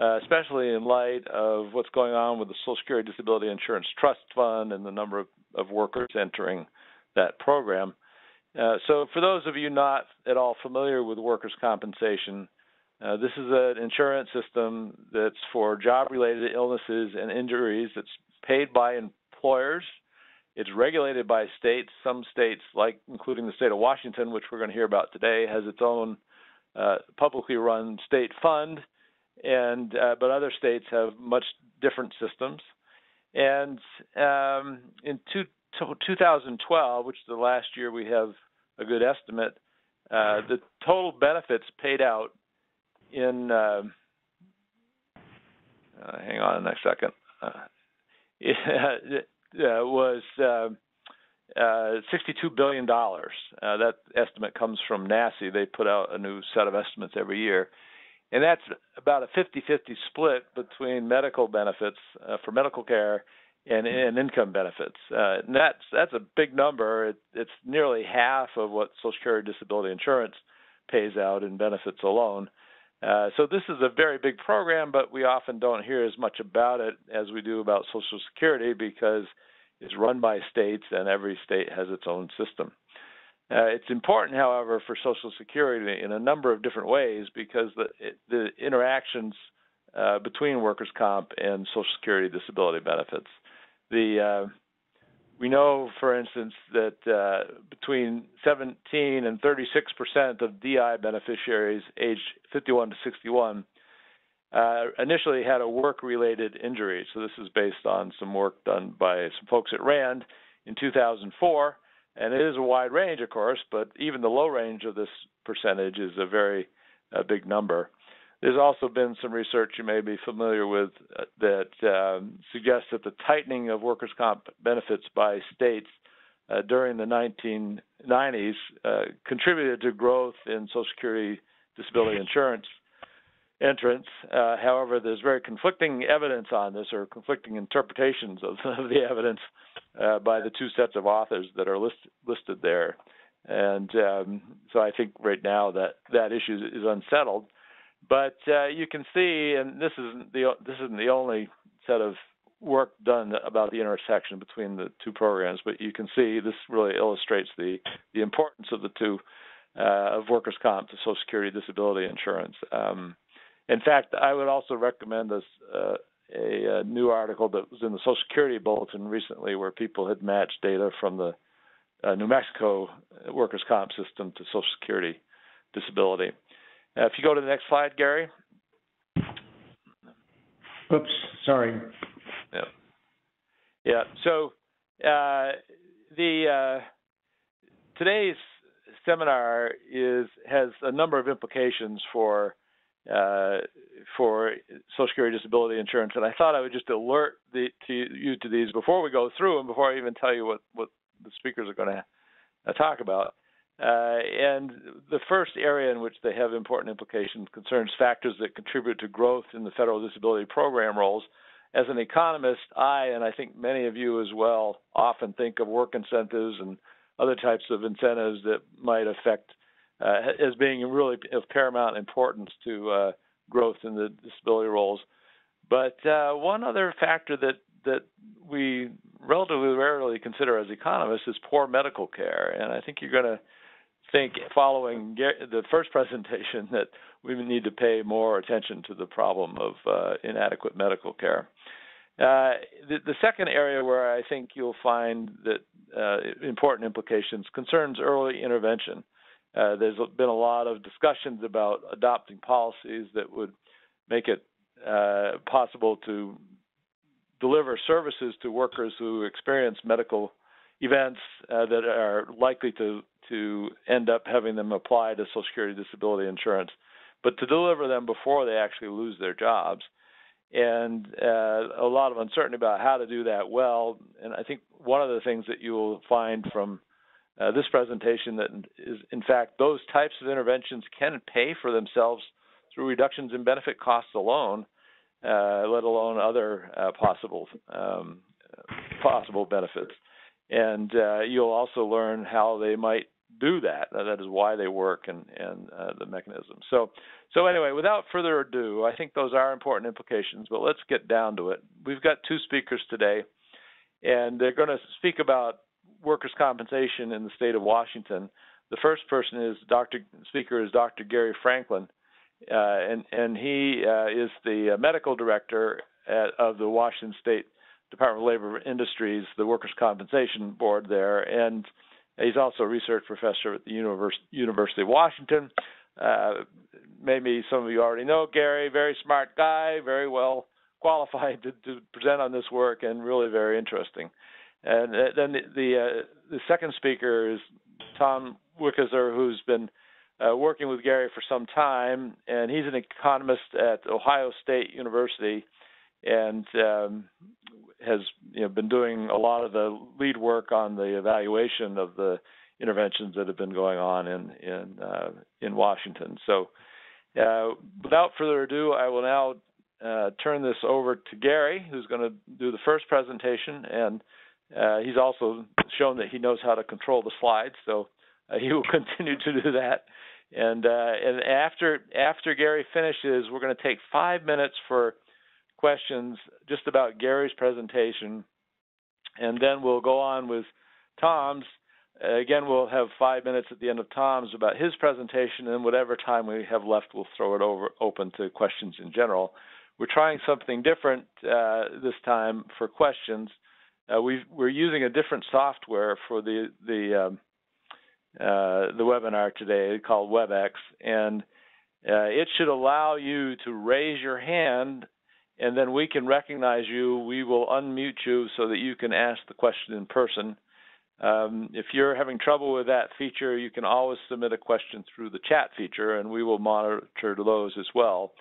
uh, especially in light of what's going on with the Social Security Disability Insurance Trust Fund and the number of, of workers entering that program. Uh, so, for those of you not at all familiar with workers' compensation, uh, this is an insurance system that's for job related illnesses and injuries that's paid by employers. It's regulated by states. Some states, like including the state of Washington, which we're going to hear about today, has its own uh, publicly run state fund, and uh, but other states have much different systems. And um, in two, 2012, which is the last year we have a good estimate, uh, the total benefits paid out in uh, uh, hang on a second uh, it, was uh, uh, 62 billion dollars. that estimate comes from NASI. They put out a new set of estimates every year, and that's about a 50-50 split between medical benefits for medical care and, and income benefits. Uh, and that's that's a big number. It, it's nearly half of what Social Security disability insurance pays out in benefits alone. Uh, so this is a very big program, but we often don't hear as much about it as we do about Social Security because it's run by states and every state has its own system. Uh, it's important, however, for Social Security in a number of different ways because the, the interactions uh, between workers' comp and Social Security disability benefits. The uh, we know, for instance, that uh, between 17 and 36 percent of DI beneficiaries aged 51 to 61 uh, initially had a work-related injury. So this is based on some work done by some folks at RAND in 2004, and it is a wide range, of course, but even the low range of this percentage is a very big number. There's also been some research you may be familiar with uh, that um, suggests that the tightening of workers' comp benefits by states uh, during the 1990s uh, contributed to growth in Social Security disability insurance entrance. Uh, however, there's very conflicting evidence on this, or conflicting interpretations of, of the evidence uh, by the two sets of authors that are list, listed there. And um, so I think right now that that issue is unsettled. But uh, you can see, and this isn't the this isn't the only set of work done about the intersection between the two programs, but you can see this really illustrates the the importance of the two uh, of workers' comp to Social Security disability insurance. Um, in fact, I would also recommend this. Uh, a, a, new article that was in the Social Security Bulletin recently, where people had matched data from the uh, New Mexico workers' comp system to Social Security disability. Uh, if you go to the next slide, Gary. Oops, sorry. Yeah. Yeah. So uh, the uh, today's seminar is has a number of implications for uh, for Social Security disability insurance, and I thought I would just alert the, to you to these before we go through and before I even tell you what what the speakers are going to uh, talk about. Uh, and the first area in which they have important implications concerns factors that contribute to growth in the federal disability program rolls. As an economist, I, and I think many of you as well, often think of work incentives and other types of incentives that might affect as being really of paramount importance to uh, growth in the disability rolls. But uh, one other factor that that we relatively rarely consider as economists is poor medical care, and I think you're going to think following the first presentation that we need to pay more attention to the problem of uh, inadequate medical care. Uh, the, the, second area where I think you'll find that uh, important implications concerns early intervention. Uh, there's been a lot of discussions about adopting policies that would make it uh, possible to deliver services to workers who experience medical events uh, that are likely to to end up having them apply to Social Security disability insurance, but to deliver them before they actually lose their jobs. And uh, a lot of uncertainty about how to do that well. And I think one of the things that you will find from uh, this presentation that is, in fact, those types of interventions can pay for themselves through reductions in benefit costs alone, uh, let alone other uh, possible um, possible benefits. And uh, you'll also learn how they might do that. that is why they work and and uh, the mechanism. So so anyway, without further ado, I think those are important implications. But let's get down to it. We've got two speakers today, and they're going to speak about workers' compensation in the state of Washington. The first person is Dr. Speaker is Dr. Gary Franklin, uh, and and he uh, is the medical director at, of the Washington State Department of Labor Industries, the Workers' Compensation Board there, and he's also a research professor at the Univers- University of Washington. Uh, maybe some of you already know Gary, very smart guy, very well qualified to, to present on this work, and really very interesting. And then the the, uh, the second speaker is Tom Wickizer, who's been uh, working with Gary for some time, and he's an economist at Ohio State University, and um, has you know, been doing a lot of the lead work on the evaluation of the interventions that have been going on in in uh, in Washington. So, uh, without further ado, I will now uh, turn this over to Gary, who's going to do the first presentation, and uh, he's also shown that he knows how to control the slides, so uh, he will continue to do that. And uh, and after after Gary finishes, we're going to take five minutes for questions just about Gary's presentation, and then we'll go on with Tom's. Again, we'll have five minutes at the end of Tom's about his presentation, and whatever time we have left, we'll throw it over open to questions in general. We're trying something different uh, this time for questions. Uh, we are using a different software for the the um, uh, the webinar today called WebEx, and uh, it should allow you to raise your hand and then we can recognize you. We will unmute you so that you can ask the question in person. Um, if you're having trouble with that feature, you can always submit a question through the chat feature, and we will monitor those as well.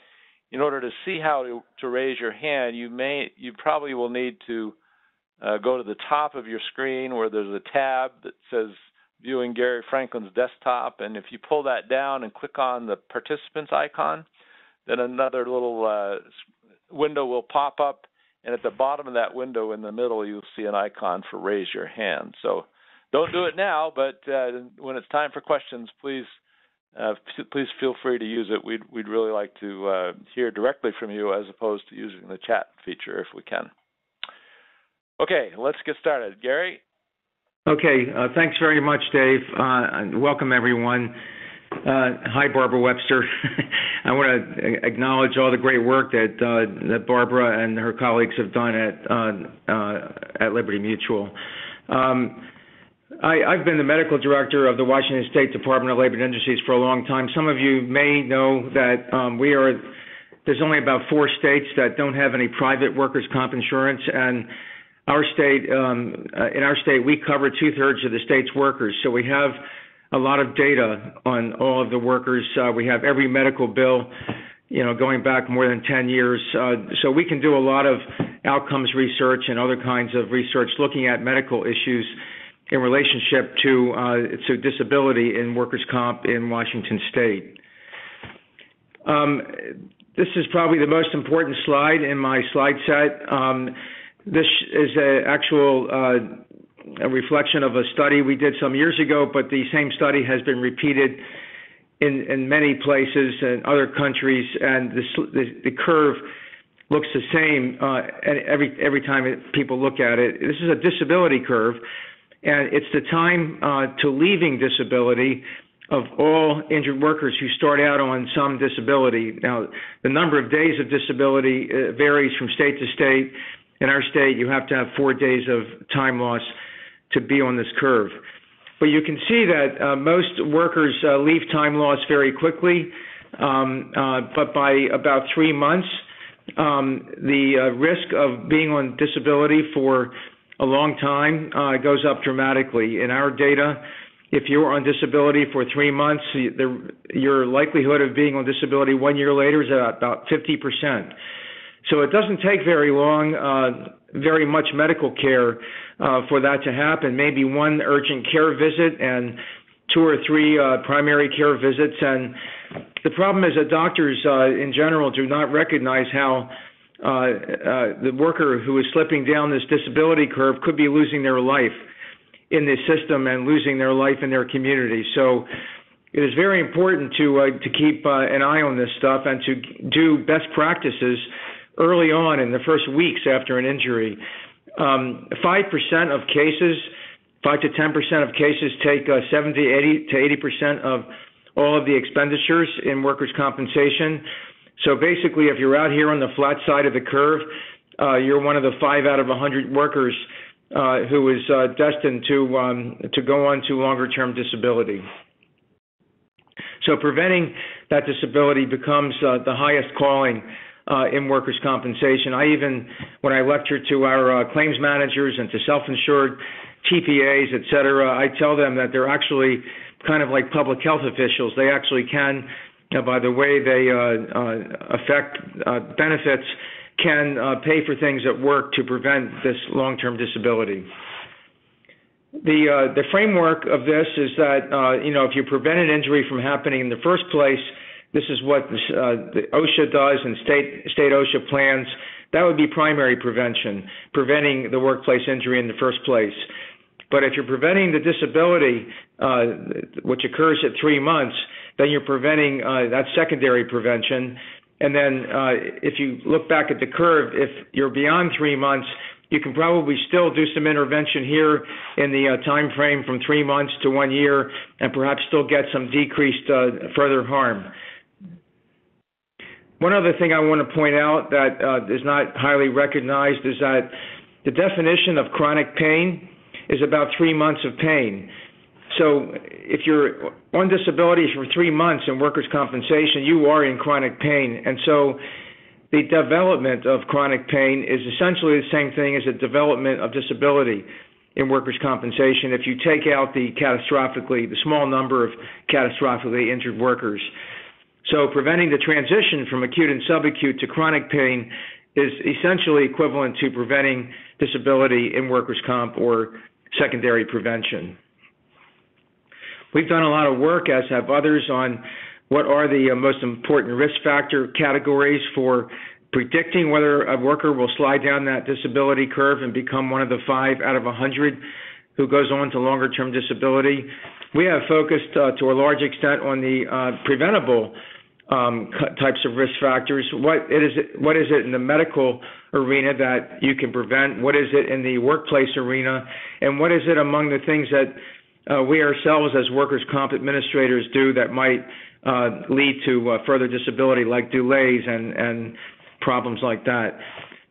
In order to see how to, to raise your hand, you may, you probably will need to uh, go to the top of your screen where there's a tab that says Viewing Gary Franklin's Desktop, and if you pull that down and click on the participants icon, then another little uh, window will pop up, and at the bottom of that window in the middle, you'll see an icon for raise your hand. So don't do it now, but uh, when it's time for questions, please uh, please feel free to use it. We'd we'd really like to uh, hear directly from you as opposed to using the chat feature if we can. Okay, let's get started. Gary. Okay, uh, thanks very much, Dave. Uh, welcome everyone. Uh, hi, Barbara Webster. I want to acknowledge all the great work that uh, that Barbara and her colleagues have done at uh, uh at Liberty Mutual. Um, I, have been the medical director of the Washington State Department of Labor and Industries for a long time. Some of you may know that um, we are there's only about four states that don't have any private workers' comp insurance, and our state um, uh, in our state we cover two thirds of the state's workers. So we have a lot of data on all of the workers. Uh, we have every medical bill, you know, going back more than 10 years. Uh, so we can do a lot of outcomes research and other kinds of research looking at medical issues in relationship to uh, to disability in workers' comp in Washington State. Um, this is probably the most important slide in my slide set. Um, this is an actual uh, a reflection of a study we did some years ago, but the same study has been repeated in, in many places and other countries, and the, the, curve looks the same uh, every every time people look at it. This is a disability curve, and it's the time uh, to leaving disability of all injured workers who start out on some disability. Now, the number of days of disability uh, varies from state to state. In our state, you have to have four days of time loss to be on this curve. But you can see that uh, most workers uh, leave time loss very quickly, um, uh, but by about three months, um, the uh, risk of being on disability for a long time uh, goes up dramatically. In our data, if you're on disability for three months, the, your likelihood of being on disability one year later is about 50%. So it doesn't take very long, uh, very much medical care uh, for that to happen. Maybe one urgent care visit and two or three uh, primary care visits. And the problem is that doctors uh, in general do not recognize how uh, uh, the worker who is slipping down this disability curve could be losing their life. in this system and losing their life in their community. So it is very important to uh, to keep uh, an eye on this stuff and to do best practices early on in the first weeks after an injury. Um, five um, percent of cases, five to ten percent of cases take uh, 70, 80 to eighty percent of all of the expenditures in workers' compensation. So basically, if you're out here on the flat side of the curve, uh, you're one of the five out of a hundred workers uh, who is uh, destined to um, to go on to longer term disability. So preventing that disability becomes uh, the highest calling uh, in workers' compensation. I even, when I lecture to our uh, claims managers and to self-insured TPAs, et cetera, I tell them that they're actually kind of like public health officials. They actually can, uh, by the way they uh, uh, affect benefits, can pay for things at work to prevent this long-term disability. The uh, the framework of this is that uh, you know if you prevent an injury from happening in the first place, this is what uh, the OSHA does and state state OSHA plans. That would be primary prevention, preventing the workplace injury in the first place. But if you're preventing the disability, uh, which occurs at three months, then you're preventing uh, that secondary prevention. And then uh, if you look back at the curve, if you're beyond three months, you can probably still do some intervention here in the uh, time frame from three months to one year and perhaps still get some decreased uh, further harm. One other thing I want to point out that uh, is not highly recognized is that the definition of chronic pain is about three months of pain. So if you're on disability for three months in workers' compensation, you are in chronic pain. And so the development of chronic pain is essentially the same thing as the development of disability in workers' compensation if you take out the catastrophically, the small number of catastrophically injured workers. So preventing the transition from acute and subacute to chronic pain is essentially equivalent to preventing disability in workers' comp or secondary prevention. We've done a lot of work, as have others, on what are the uh, most important risk factor categories for predicting whether a worker will slide down that disability curve and become one of the five out of a 100 who goes on to longer term disability. We have focused uh, to a large extent on the uh, preventable um, types of risk factors. What is it, what is it in the medical arena that you can prevent? What is it in the workplace arena? And what is it among the things that uh, we ourselves as workers' comp administrators do that might uh, lead to uh, further disability like delays and, and problems like that.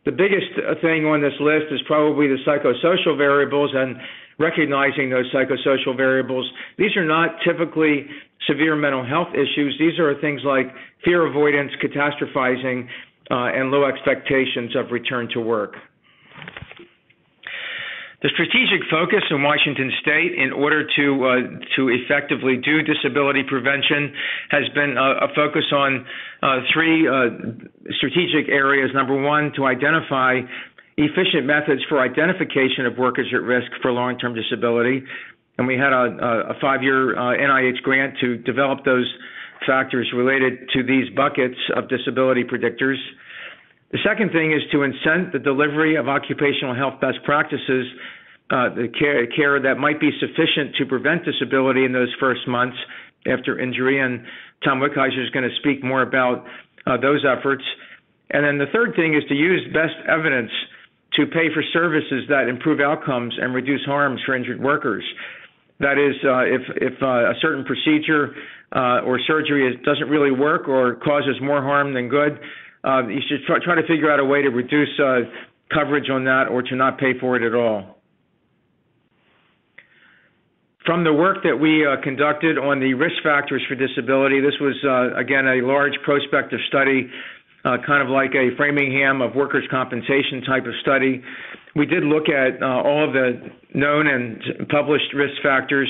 The biggest thing on this list is probably the psychosocial variables and recognizing those psychosocial variables. These are not typically severe mental health issues. These are things like fear avoidance, catastrophizing, uh, and low expectations of return to work. The strategic focus in Washington State, in order to uh, to effectively do disability prevention, has been a, a focus on uh, three uh, strategic areas. Number one, to identify efficient methods for identification of workers at risk for long-term disability, and we had a, a five-year NIH uh, grant to develop those factors related to these buckets of disability predictors. The second thing is to incent the delivery of occupational health best practices, uh, the care, care that might be sufficient to prevent disability in those first months after injury. And Tom Wickizer is going to speak more about uh, those efforts. And then the third thing is to use best evidence to pay for services that improve outcomes and reduce harms for injured workers. That is, uh, if, if uh, a certain procedure uh, or surgery is, doesn't really work or causes more harm than good, uh, you should try, try to figure out a way to reduce uh, coverage on that or to not pay for it at all. From the work that we uh, conducted on the risk factors for disability, this was again a large prospective study, uh, kind of like a Framingham of workers' compensation type of study. We did look at uh, all of the known and published risk factors,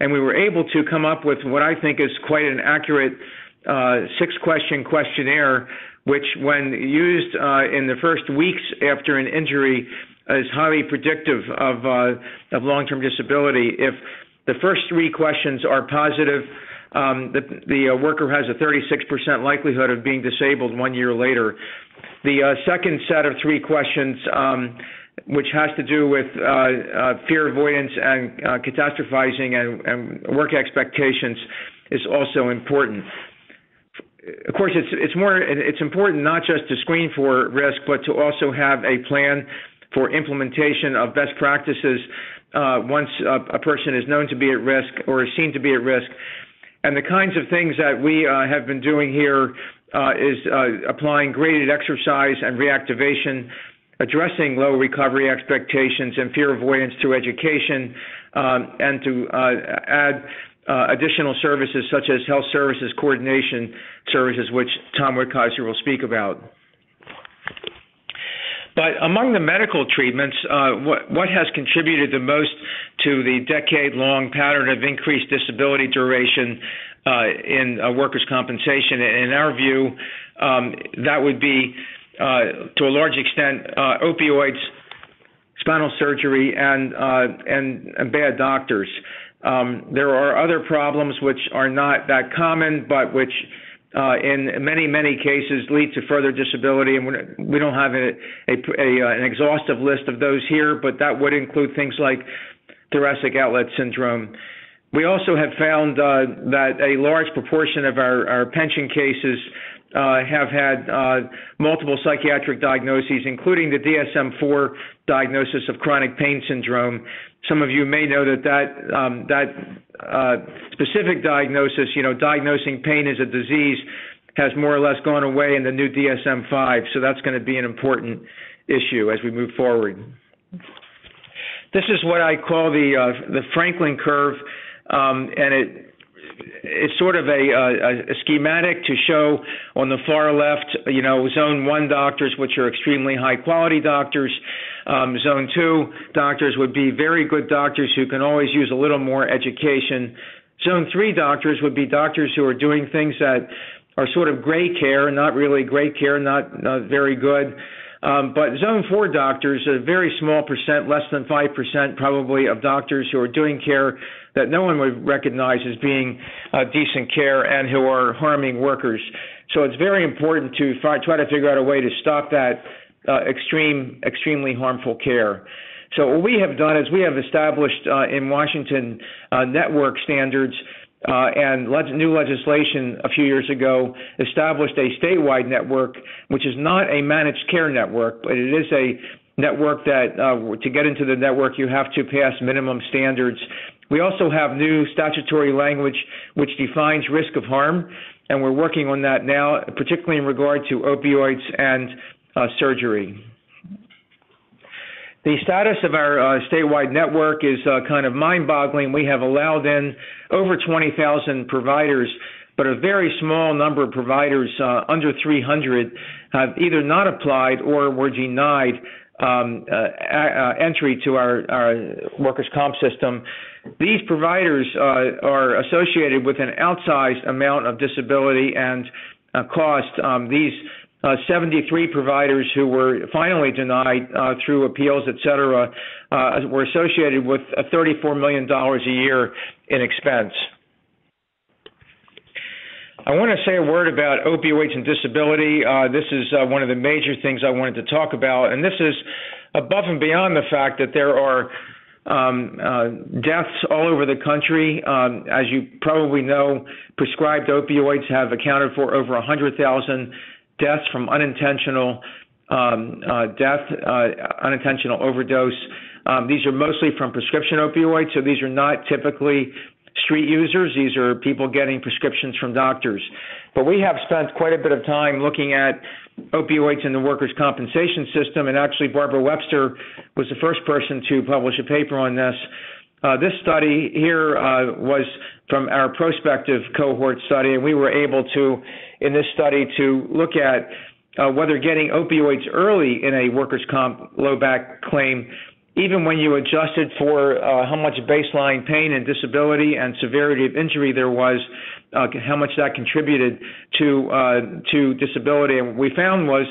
and we were able to come up with what I think is quite an accurate six question questionnaire which, when used uh, in the first weeks after an injury, is highly predictive of, uh, of long-term disability. If the first three questions are positive, um, the, the uh, worker has a 36% likelihood of being disabled one year later. The uh, second set of three questions um, which has to do with uh, uh, fear avoidance and uh, catastrophizing and, and, work expectations, is also important. Of course, it's it's more it's important not just to screen for risk, but to also have a plan for implementation of best practices uh, once a, a, person is known to be at risk or is seen to be at risk. And the kinds of things that we uh, have been doing here uh, is uh, applying graded exercise and reactivation addressing low recovery expectations and fear avoidance through education, um, and to uh, add uh, additional services such as health services coordination services, which Tom Wickizer will speak about. But among the medical treatments, uh, what, what, has contributed the most to the decade long pattern of increased disability duration uh, in uh, workers' compensation? In our view, um, that would be uh, to a large extent, uh, opioids, spinal surgery, and, uh, and, and bad doctors. Um, there are other problems which are not that common, but which uh, in many, many cases lead to further disability. And we don't have a, a, a, an exhaustive list of those here, but that would include things like thoracic outlet syndrome. We also have found uh, that a large proportion of our, our pension cases uh, have had uh, multiple psychiatric diagnoses, including the DSM-4 diagnosis of chronic pain syndrome. Some of you may know that that um, that uh, specific diagnosis, you know, diagnosing pain as a disease, has more or less gone away in the new DSM-5. So that's going to be an important issue as we move forward. This is what I call the uh, the Franklin curve, um, and it it's sort of a, a, a, schematic to show on the far left, you know, zone one doctors, which are extremely high quality doctors. Um, zone two doctors would be very good doctors who can always use a little more education. Zone three doctors would be doctors who are doing things that are sort of gray care, not really great care, not, not very good. Um, but zone four doctors, a very small percent, less than 5% probably, of doctors who are doing care that no one would recognize as being uh, decent care and who are harming workers. So it's very important to try, try to figure out a way to stop that uh, extreme, extremely harmful care. So what we have done is we have established uh, in Washington uh, network standards uh, and le- new legislation a few years ago established a statewide network, which is not a managed care network, but it is a network that uh, to get into the network you have to pass minimum standards. We also have new statutory language which defines risk of harm, and we're working on that now, particularly in regard to opioids and uh, surgery. The status of our uh, statewide network is uh, kind of mind boggling. We have allowed in over 20,000 providers, but a very small number of providers, uh, under 300, have either not applied or were denied um, uh, uh, entry to our, our, workers' comp system. These providers uh, are associated with an outsized amount of disability and cost. Um, these uh, 73 providers who were finally denied uh, through appeals, et cetera, uh, were associated with $34 million a year in expense. I want to say a word about opioids and disability. Uh, this is uh, one of the major things I wanted to talk about, and this is above and beyond the fact that there are um, uh, deaths all over the country. Um, as you probably know, prescribed opioids have accounted for over 100,000 deaths from unintentional um, uh, death, uh, unintentional overdose. Um, these are mostly from prescription opioids, so these are not typically street users. These are people getting prescriptions from doctors. But we have spent quite a bit of time looking at opioids in the workers' compensation system, and actually, Barbara Webster was the first person to publish a paper on this. Uh, this study here uh, was from our prospective cohort study, and we were able to in this study to look at uh, whether getting opioids early in a workers' comp low back claim, even when you adjusted for uh, how much baseline pain and disability and severity of injury there was, uh, how much that contributed to to disability. And what we found was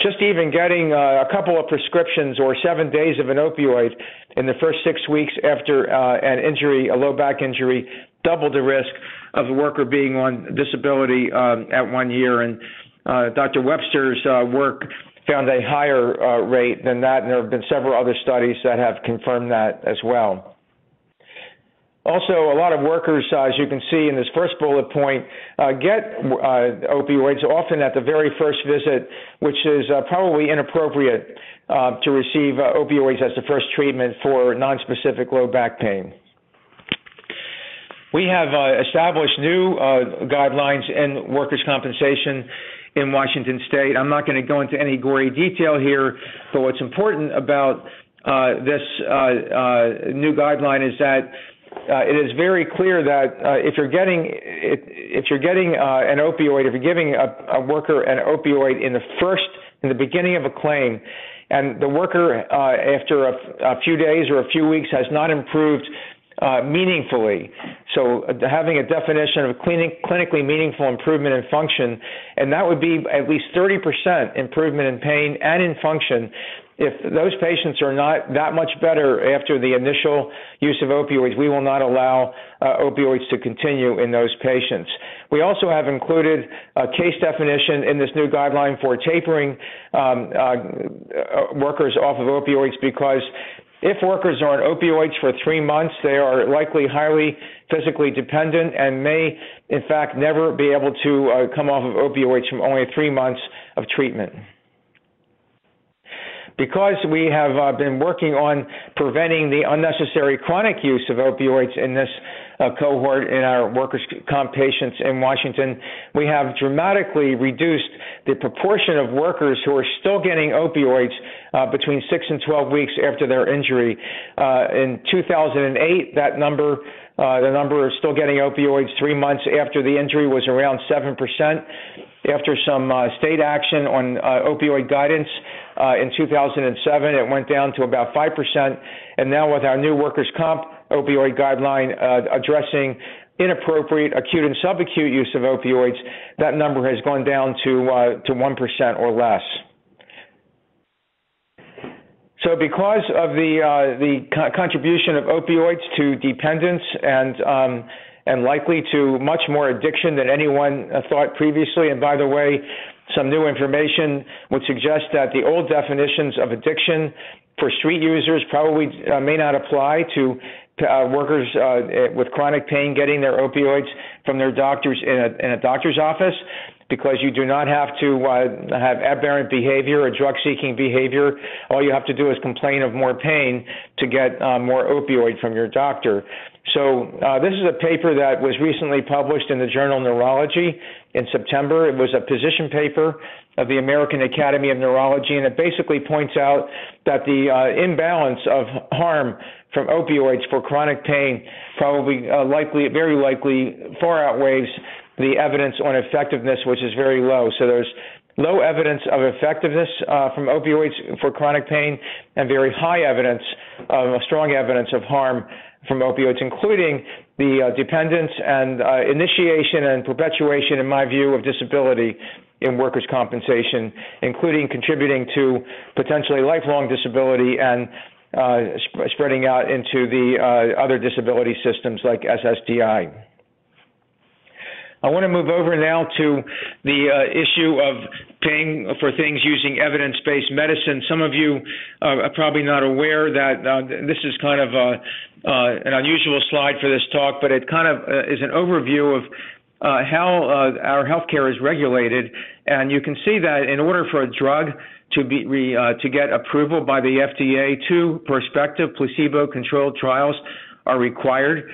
just even getting uh, a couple of prescriptions or seven days of an opioid in the first six weeks after uh, an injury, a low back injury, doubled the risk of the worker being on disability um, at one year. And uh, Dr. Webster's uh, work found a higher uh, rate than that, and there have been several other studies that have confirmed that as well. Also, a lot of workers, uh, as you can see in this first bullet point, uh, get uh, opioids often at the very first visit, which is uh, probably inappropriate uh, to receive uh, opioids as the first treatment for nonspecific low back pain. We have established new guidelines in workers' compensation in Washington State. I'm not going to go into any gory detail here, but what's important about this new guideline is that uh, it is very clear that uh, if you're getting if you're getting uh, an opioid, if you're giving a, a, worker an opioid in the first in the beginning of a claim, and the worker uh, after a, a, few days or a few weeks has not improved uh, meaningfully, so having a definition of clinic, clinically meaningful improvement in function, and that would be at least 30% improvement in pain and in function if those patients are not that much better after the initial use of opioids, we will not allow uh, opioids to continue in those patients. We also have included a case definition in this new guideline for tapering um, uh, workers off of opioids because if workers are on opioids for three months, they are likely highly physically dependent and may, in fact, never be able to uh, come off of opioids from only three months of treatment because we have uh, been working on preventing the unnecessary chronic use of opioids in this uh, cohort in our workers' comp patients in Washington, we have dramatically reduced the proportion of workers who are still getting opioids uh, between 6 and 12 weeks after their injury. Uh, in 2008, that number uh, the number of still getting opioids three months after the injury was around 7%. After some uh, state action on opioid guidance uh, in 2007, it went down to about 5%. And now, with our new workers' comp opioid guideline uh, addressing inappropriate acute and subacute use of opioids, that number has gone down to uh, to 1% or less. So, because of the uh, the co- contribution of opioids to dependence and um, and likely to much more addiction than anyone uh, thought previously, and by the way, some new information would suggest that the old definitions of addiction for street users probably uh, may not apply to uh, workers uh, with chronic pain getting their opioids from their doctors in a, in a doctor's office because you do not have to uh, have aberrant behavior or drug seeking behavior. All you have to do is complain of more pain to get uh, more opioid from your doctor. So, uh, this is a paper that was recently published in the journal Neurology in September. It was a position paper of the American Academy of Neurology, and it basically points out that the uh, imbalance of harm from opioids for chronic pain probably uh, likely, very likely, far outweighs the evidence on effectiveness, which is very low. So there's low evidence of effectiveness uh, from opioids for chronic pain, and very high evidence, uh, strong evidence of harm from opioids, including the uh, dependence and uh, initiation and perpetuation, in my view, of disability in workers' compensation, including contributing to potentially lifelong disability and uh, sp- spreading out into the uh, other disability systems like SSDI. I want to move over now to the uh, issue of paying for things using evidence based medicine. Some of you uh, are probably not aware that uh, this is kind of a, uh, an unusual slide for this talk, but it kind of uh, is an overview of uh, how our healthcare is regulated. And you can see that in order for a drug to be to get approval by the FDA, two prospective placebo controlled trials are required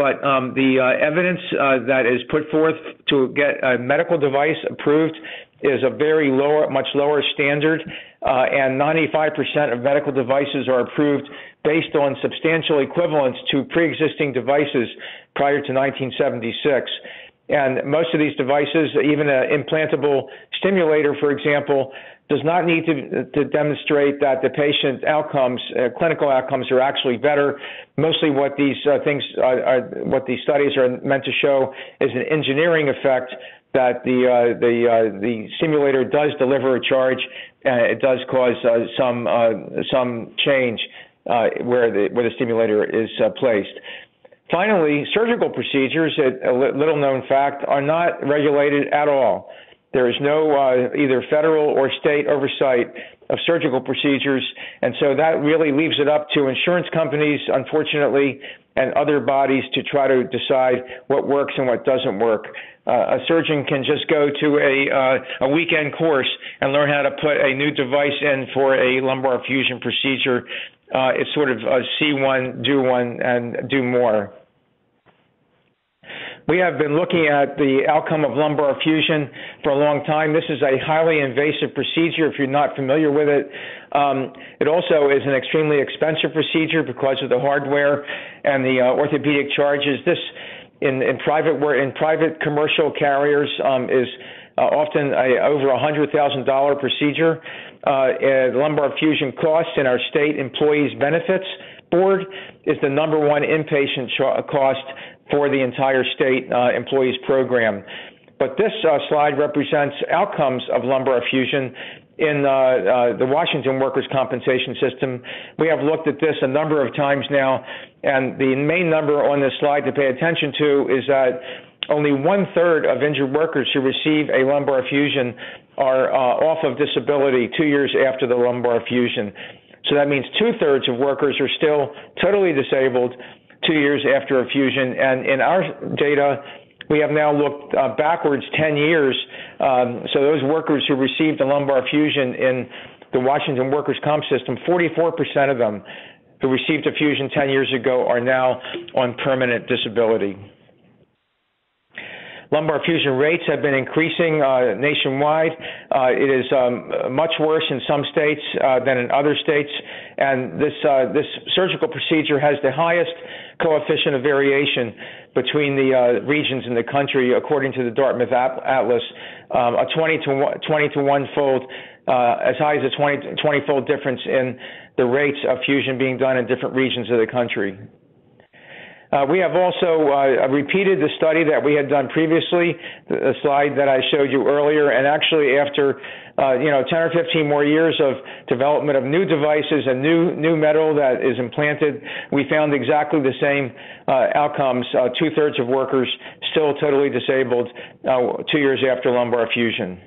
but um, the uh, evidence uh, that is put forth to get a medical device approved is a very lower, much lower standard, uh, and 95% of medical devices are approved based on substantial equivalence to pre-existing devices prior to 1976. And most of these devices, even an implantable stimulator, for example, does not need to, to demonstrate that the patient outcomes, uh, clinical outcomes, are actually better. Mostly, what these uh, things are, are, what these studies are meant to show is an engineering effect that the uh, the uh, the stimulator does deliver a charge. And it does cause uh, some some change where the where the stimulator is placed. Finally, surgical procedures, a little known fact, are not regulated at all. There is no uh, either federal or state oversight of surgical procedures, and so that really leaves it up to insurance companies, unfortunately, and other bodies to try to decide what works and what doesn't work. Uh, a surgeon can just go to a uh, a weekend course and learn how to put a new device in for a lumbar fusion procedure. Uh, it's sort of a see one, do one, and do more. We have been looking at the outcome of lumbar fusion for a long time. This is a highly invasive procedure if you're not familiar with it. Um, it also is an extremely expensive procedure because of the hardware and the uh, orthopedic charges. This in, in private in private commercial carriers um, is uh, often a, over a hundred thousand dollar procedure. Uh, lumbar fusion costs in our state employees benefits board is the number one inpatient cost for the entire state uh, employees program. But this uh, slide represents outcomes of lumbar fusion in uh, uh, the Washington workers' compensation system. We have looked at this a number of times now, and the main number on this slide to pay attention to is that only one third of injured workers who receive a lumbar fusion are uh, off of disability two years after the lumbar fusion. So that means two thirds of workers are still totally disabled two years after a fusion. And in our data, we have now looked uh, backwards 10 years. Um, so those workers who received a lumbar fusion in the Washington workers' comp system, 44% of them who received a fusion 10 years ago are now on permanent disability. Lumbar fusion rates have been increasing uh, nationwide. Uh, it is um, much worse in some states uh, than in other states, and this uh, this surgical procedure has the highest coefficient of variation between the uh, regions in the country, according to the Dartmouth Atlas, um, a 20 to 1, 20 to one fold, uh, as high as a 20 20 fold difference in the rates of fusion being done in different regions of the country. Uh, we have also uh, repeated the study that we had done previously, the slide that I showed you earlier, and actually after uh, you know 10 or 15 more years of development of new devices and new new metal that is implanted, we found exactly the same uh, outcomes. Uh, two thirds of workers still totally disabled uh, two years after lumbar fusion.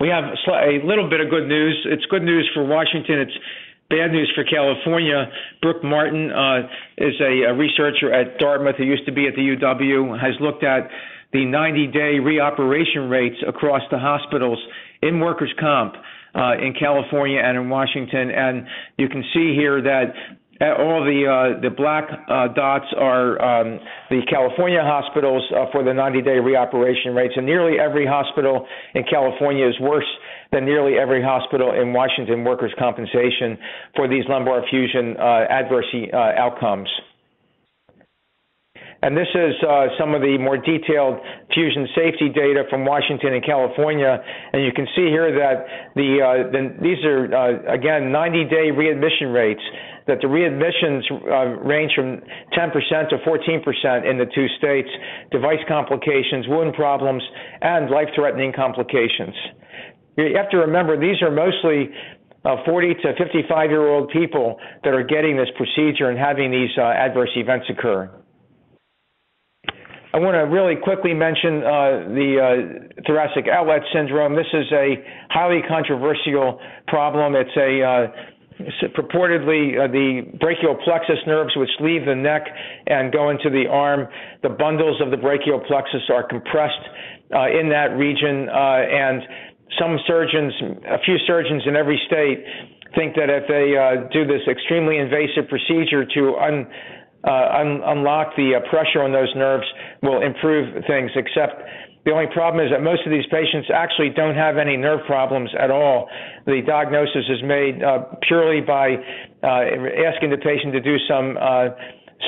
We have a little bit of good news. It's good news for Washington. It's Bad news for California. Brook Martin uh, is a, a, researcher at Dartmouth who used to be at the UW, has looked at the 90 day reoperation rates across the hospitals in workers' comp uh, in California and in Washington. And you can see here that all the uh, the black uh, dots are um, the California hospitals uh, for the 90-day reoperation rates, and nearly every hospital in California is worse than nearly every hospital in Washington workers' compensation for these lumbar fusion uh, adverse uh, outcomes. And this is uh, some of the more detailed fusion safety data from Washington and California. And you can see here that the, uh, the these are, uh, again, 90 day readmission rates that the readmissions uh, range from 10% to 14% in the two states, device complications, wound problems, and life threatening complications. You have to remember these are mostly uh, 40 to 55 year old people that are getting this procedure and having these uh, adverse events occur. I want to really quickly mention uh, the uh, thoracic outlet syndrome. This is a highly controversial problem. It's a uh, purportedly uh, the brachial plexus nerves which leave the neck and go into the arm the bundles of the brachial plexus are compressed uh, in that region uh, and some surgeons a few surgeons in every state think that if they do this extremely invasive procedure to un, uh, un, unlock the uh, pressure on those nerves will improve things except the only problem is that most of these patients actually don't have any nerve problems at all. The diagnosis is made uh, purely by uh, asking the patient to do some uh,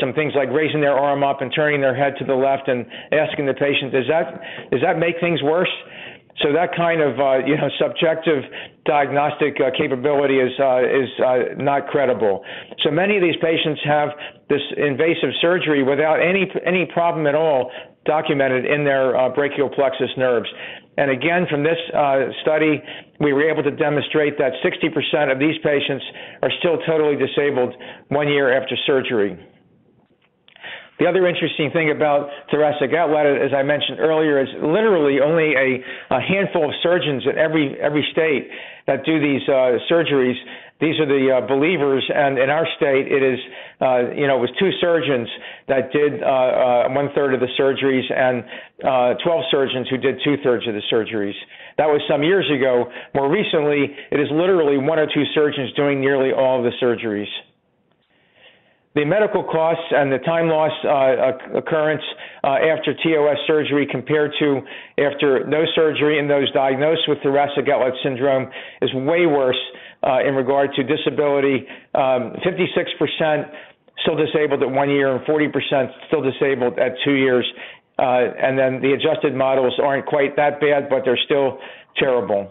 some things like raising their arm up and turning their head to the left and asking the patient, does that does that make things worse? So that kind of uh, you know subjective diagnostic uh, capability is uh, is uh, not credible. So many of these patients have this invasive surgery without any any problem at all documented in their uh, brachial plexus nerves. And again, from this uh, study, we were able to demonstrate that 60% of these patients are still totally disabled one year after surgery. The other interesting thing about thoracic outlet, as I mentioned earlier, is literally only a, a handful of surgeons in every every state that do these uh, surgeries. These are the uh, believers, and in our state, it is uh, you know it was two surgeons that did uh, uh, one third of the surgeries, and uh, 12 surgeons who did two thirds of the surgeries. That was some years ago. More recently, it is literally one or two surgeons doing nearly all of the surgeries. The medical costs and the time loss uh, occurrence uh, after TOS surgery compared to after no surgery in those diagnosed with thoracic outlet syndrome is way worse uh, in regard to disability. Um, 56% still disabled at one year and 40% still disabled at two years. Uh, and then the adjusted models aren't quite that bad, but they're still terrible.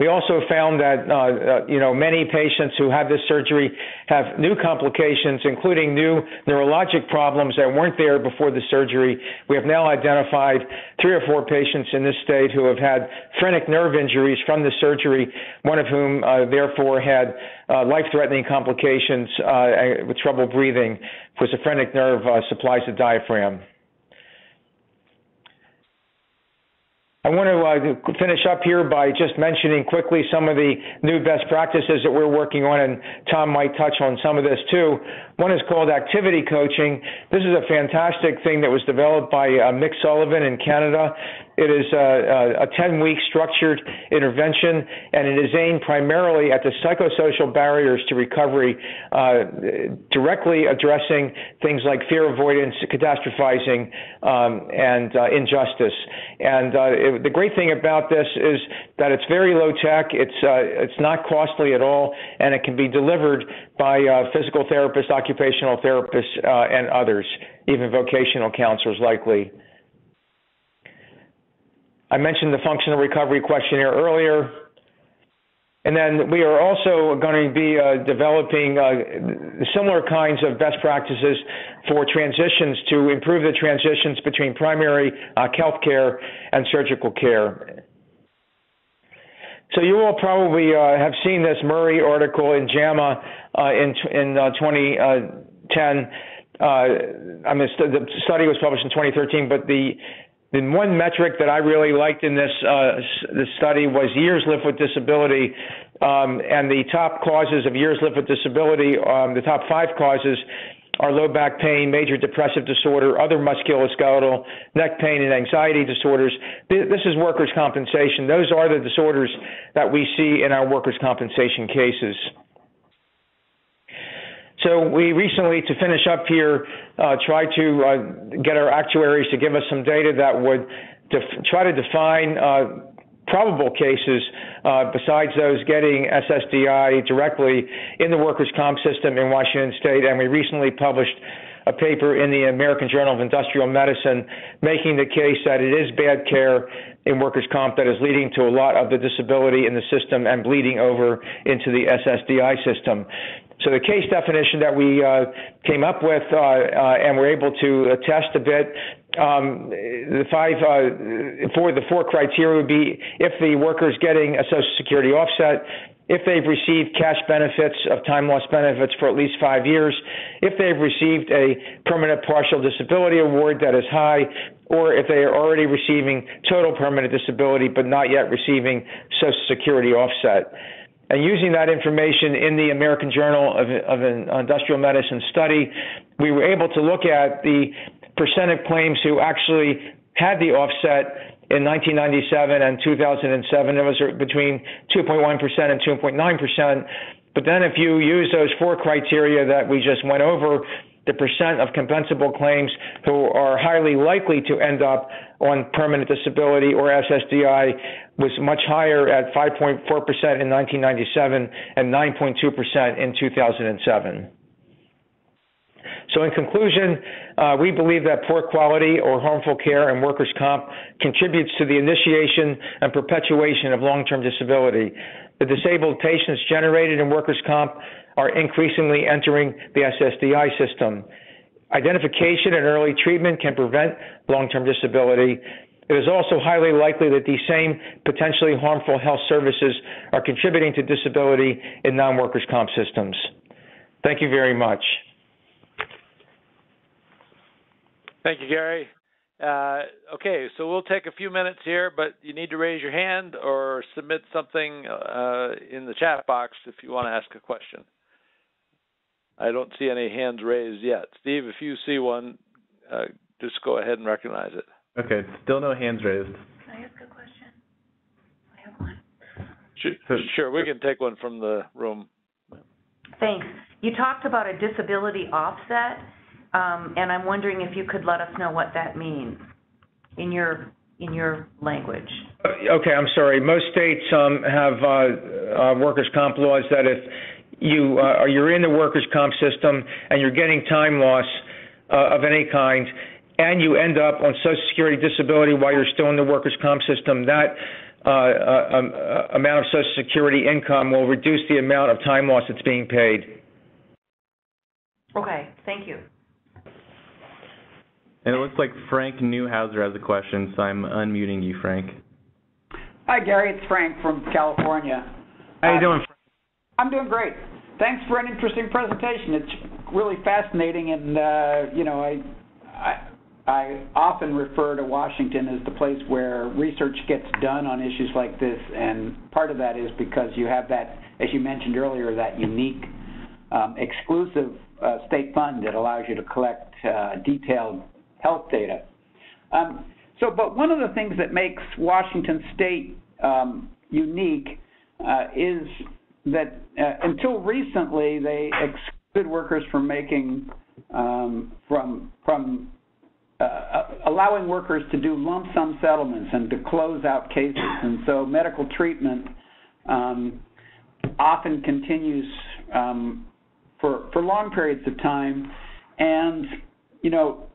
We also found that uh, uh, you know many patients who have this surgery have new complications, including new neurologic problems that weren't there before the surgery. We have now identified three or four patients in this state who have had phrenic nerve injuries from the surgery, one of whom uh, therefore had uh, life-threatening complications uh, with trouble breathing, because the phrenic nerve uh, supplies the diaphragm. I want to uh, finish up here by just mentioning quickly some of the new best practices that we're working on, and Tom might touch on some of this too. One is called activity coaching. This is a fantastic thing that was developed by uh, Mick Sullivan in Canada. It is a, a 10 week structured intervention, and it is aimed primarily at the psychosocial barriers to recovery, uh, directly addressing things like fear avoidance, catastrophizing, um, and uh, injustice. And uh, it, the great thing about this is that it's very low tech, it's, uh, it's not costly at all, and it can be delivered by uh, physical therapists, occupational therapists, uh, and others, even vocational counselors likely. I mentioned the functional recovery questionnaire earlier. And then we are also going to be uh, developing uh, similar kinds of best practices for transitions to improve the transitions between primary uh, health care and surgical care. So you all probably uh, have seen this Murray article in JAMA uh, in, in 2010. Uh, I mean, the study was published in 2013, but the the one metric that I really liked in this uh, this study was years lived with disability, um, and the top causes of years lived with disability, um, the top five causes are low back pain, major depressive disorder, other musculoskeletal, neck pain, and anxiety disorders. This is workers' compensation. Those are the disorders that we see in our workers' compensation cases. So we recently, to finish up here, uh, tried to uh, get our actuaries to give us some data that would def- try to define uh, probable cases uh, besides those getting SSDI directly in the workers' comp system in Washington State. And we recently published a paper in the American Journal of Industrial Medicine making the case that it is bad care in workers' comp that is leading to a lot of the disability in the system and bleeding over into the SSDI system. So the case definition that we uh, came up with uh, uh, and were able to test a bit, um, the five uh, for the four criteria would be if the worker is getting a Social Security offset, if they've received cash benefits of time loss benefits for at least five years, if they've received a permanent partial disability award that is high, or if they are already receiving total permanent disability but not yet receiving Social Security offset. And using that information in the American Journal of, of Industrial Medicine study, we were able to look at the percent of claims who actually had the offset in 1997 and 2007. It was between 2.1% and 2.9%. But then if you use those four criteria that we just went over, the percent of compensable claims who are highly likely to end up on permanent disability or SSDI was much higher at 5.4% in 1997 and 9.2% in 2007. So, in conclusion, uh, we believe that poor quality or harmful care in workers' comp contributes to the initiation and perpetuation of long term disability. The disabled patients generated in workers' comp are increasingly entering the SSDI system. Identification and early treatment can prevent long term disability. It is also highly likely that these same potentially harmful health services are contributing to disability in non workers' comp systems. Thank you very much. Thank you, Gary. Uh, okay, so we'll take a few minutes here, but you need to raise your hand or submit something uh, in the chat box if you want to ask a question. I don't see any hands raised yet. Steve, if you see one, uh, just go ahead and recognize it. Okay, still no hands raised. Can I ask a question? I have one. Sure, sure, we can take one from the room. Thanks. You talked about a disability offset, um, and I'm wondering if you could let us know what that means in your, in your language. Okay, I'm sorry. Most states um, have uh, uh, workers' comp laws that if you uh, are you're in the workers' comp system and you're getting time loss uh, of any kind, and you end up on Social Security disability while you're still in the workers' comp system, that uh, uh, um, uh, amount of Social Security income will reduce the amount of time loss that's being paid. Okay, thank you. And it looks like Frank Neuhauser has a question, so I'm unmuting you, Frank. Hi, Gary. It's Frank from California. How you doing? I'm doing great. Thanks for an interesting presentation. It's really fascinating, and uh, you know, I, I I often refer to Washington as the place where research gets done on issues like this, and part of that is because you have that, as you mentioned earlier, that unique, um, exclusive uh, state fund that allows you to collect uh, detailed health data. Um, so, but one of the things that makes Washington State um, unique uh, is that uh, until recently they excluded workers from making um, from from uh, allowing workers to do lump sum settlements and to close out cases, and so medical treatment um, often continues um, for for long periods of time, and you know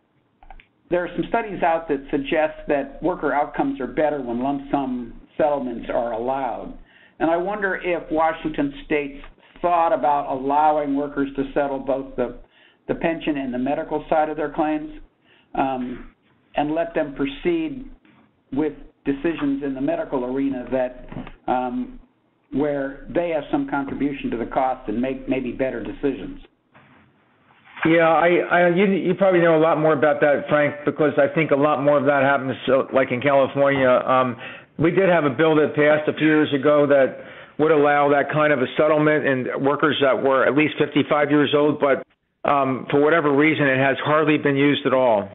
there are some studies out that suggest that worker outcomes are better when lump sum settlements are allowed. And I wonder if Washington State's thought about allowing workers to settle both the, the pension and the medical side of their claims um, and let them proceed with decisions in the medical arena that um, where they have some contribution to the cost and make maybe better decisions. Yeah, I, I you, you probably know a lot more about that, Frank, because I think a lot more of that happens, so, like in California. Um, we did have a bill that passed a few years ago that would allow that kind of a settlement and workers that were at least 55 years old, but um, for whatever reason, it has hardly been used at all.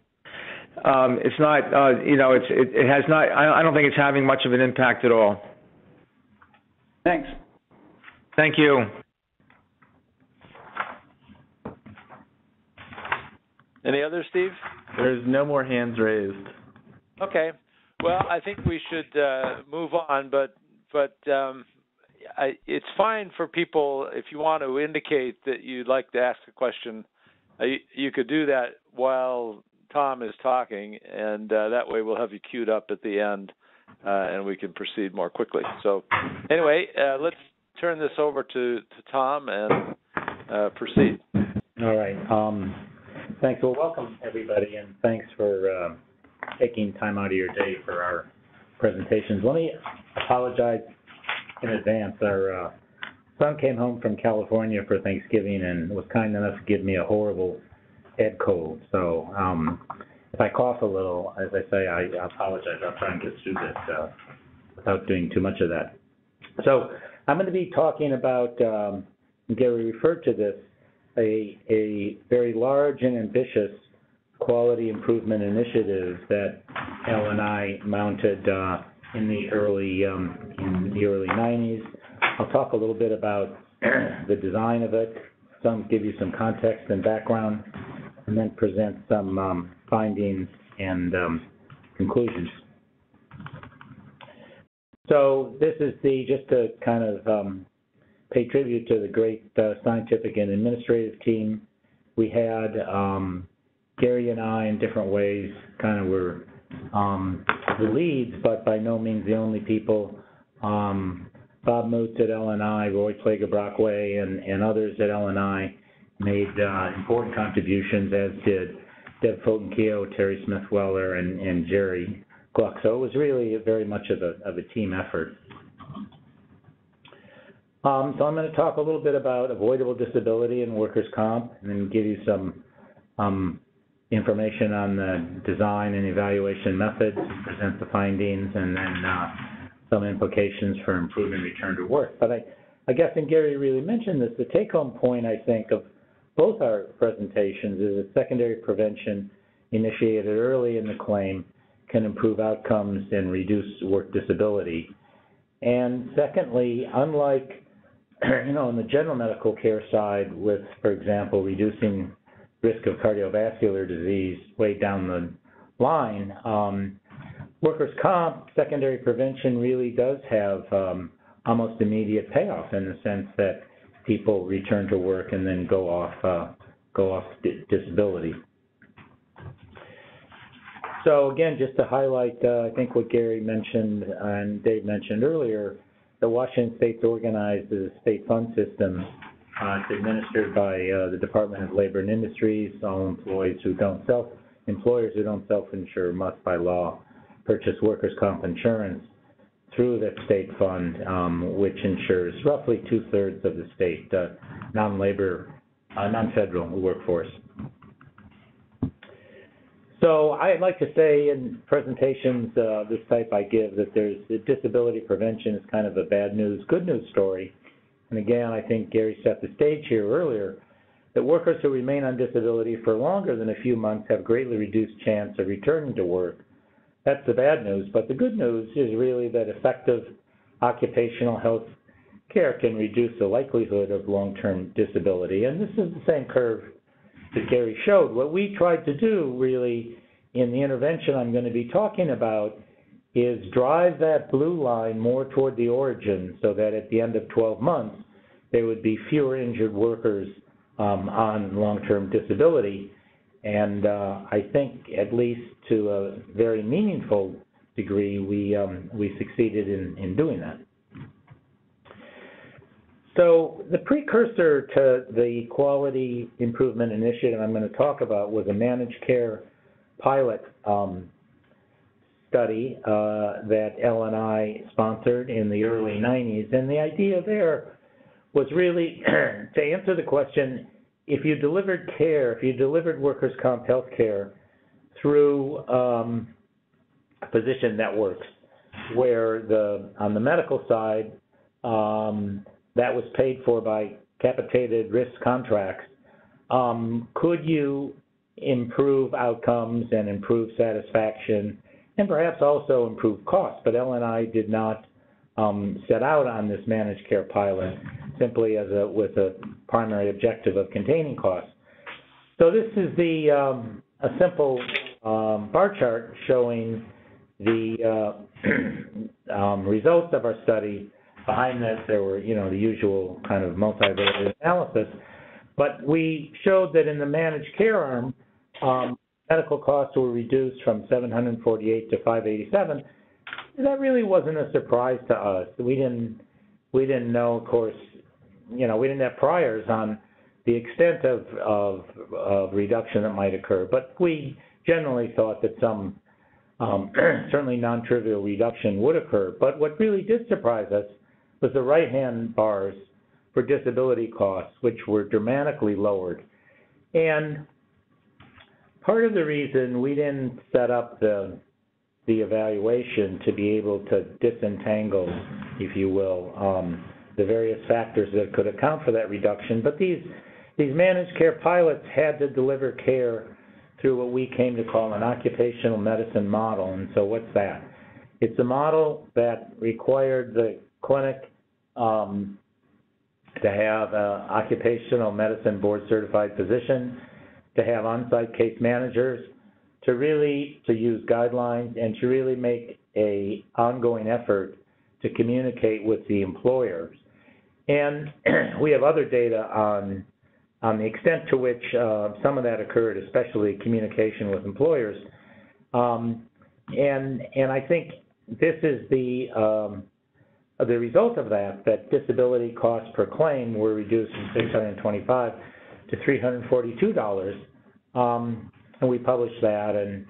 Um, it's not, uh, you know, it's it, it has not. I, I don't think it's having much of an impact at all. Thanks. Thank you. Any others, Steve? There's no more hands raised. Okay. Well, I think we should uh, move on, but but um, I, it's fine for people if you want to indicate that you'd like to ask a question. Uh, you, you could do that while Tom is talking, and uh, that way we'll have you queued up at the end, uh, and we can proceed more quickly. So, anyway, uh, let's turn this over to, to Tom and uh, proceed. All right. Um, thanks. Well, welcome everybody, and thanks for taking time out of your day for our presentations. Let me apologize in advance. Our uh, son came home from California for Thanksgiving and was kind enough to give me a horrible head cold. So um, if I cough a little, as I say, I, I apologize. I'll try and get through this uh, without doing too much of that. So I'm going to be talking about, um, Gary referred to this, a, a very large and ambitious quality improvement initiative that LNI mounted uh, in the early um, in the early 90s. I'll talk a little bit about the design of it, some give you some context and background, and then present some um, findings and um, conclusions. So this is the just to kind of um, pay tribute to the great uh, scientific and administrative team. We had um, Gary and I, in different ways, kind of were um, the leads, but by no means the only people. Um, Bob Mootz at LNI, Roy Plaeger-Brockway, and, and others at LNI made uh, important contributions, as did Deb Fulton-Kehoe, Terry Smith-Weller, and, and Jerry Gluck. So it was really very much of a, of a team effort. Um, so I'm going to talk a little bit about avoidable disability and workers' comp, and then give you some um, information on the design and evaluation methods, present the findings, and then uh, some implications for improving return to work. But I, I guess, and Gary really mentioned this, the take-home point, I think, of both our presentations is that secondary prevention initiated early in the claim can improve outcomes and reduce work disability. And secondly, unlike, you know, on the general medical care side with, for example, reducing risk of cardiovascular disease way down the line, um, workers' comp secondary prevention really does have um, almost immediate payoff in the sense that people return to work and then go off uh, go off di- disability. So again, just to highlight, uh, I think what Gary mentioned and Dave mentioned earlier, the Washington State's organized a state fund system. Uh, it's administered by uh, the Department of Labor and Industries. All employees who don't self employers who don't self-insure must by law purchase workers' comp insurance through the state fund, um, which insures roughly two-thirds of the state uh, non-labor, uh, non-federal workforce. So I'd like to say in presentations uh, this type I give that there's disability prevention is kind of a bad news, good news story. And again, I think Gary set the stage here earlier that workers who remain on disability for longer than a few months have greatly reduced chance of returning to work. That's the bad news, but the good news is really that effective occupational health care can reduce the likelihood of long-term disability. And this is the same curve that Gary showed. What we tried to do really in the intervention I'm going to be talking about is drive that blue line more toward the origin so that at the end of 12 months, there would be fewer injured workers um, on long-term disability. And uh, I think at least to a very meaningful degree, we, um, we succeeded in, in doing that. So the precursor to the quality improvement initiative I'm going to talk about was a managed care pilot um, study uh, that L&I sponsored in the early 90s. And the idea there was really to answer the question, if you delivered care, if you delivered workers' comp health care through um, physician networks, where the on the medical side, um, that was paid for by capitated risk contracts. Um, could you improve outcomes and improve satisfaction and perhaps also improve costs? But L&I did not um, set out on this managed care pilot simply as a with a primary objective of containing costs. So this is the um, a simple um, bar chart showing the uh, um, results of our study Behind this, there were, you know, the usual kind of multivariate analysis. But we showed that in the managed care arm, um, medical costs were reduced from 748 to 587. That really wasn't a surprise to us. We didn't we didn't know, of course, you know, we didn't have priors on the extent of, of, of reduction that might occur, but we generally thought that some um, certainly non-trivial reduction would occur. But what really did surprise us was the right-hand bars for disability costs, which were dramatically lowered. And part of the reason we didn't set up the the evaluation to be able to disentangle, if you will, um, the various factors that could account for that reduction. But these these managed care pilots had to deliver care through what we came to call an occupational medicine model. And so, what's that? It's a model that required the clinic um, to have an occupational medicine board certified physician, to have on-site case managers, to really to use guidelines and to really make a ongoing effort to communicate with the employers. And we have other data on on the extent to which uh, some of that occurred, especially communication with employers. Um, and and I think this is the um, the result of that, that disability costs per claim were reduced from 625 to $342. Um, and we published that. And,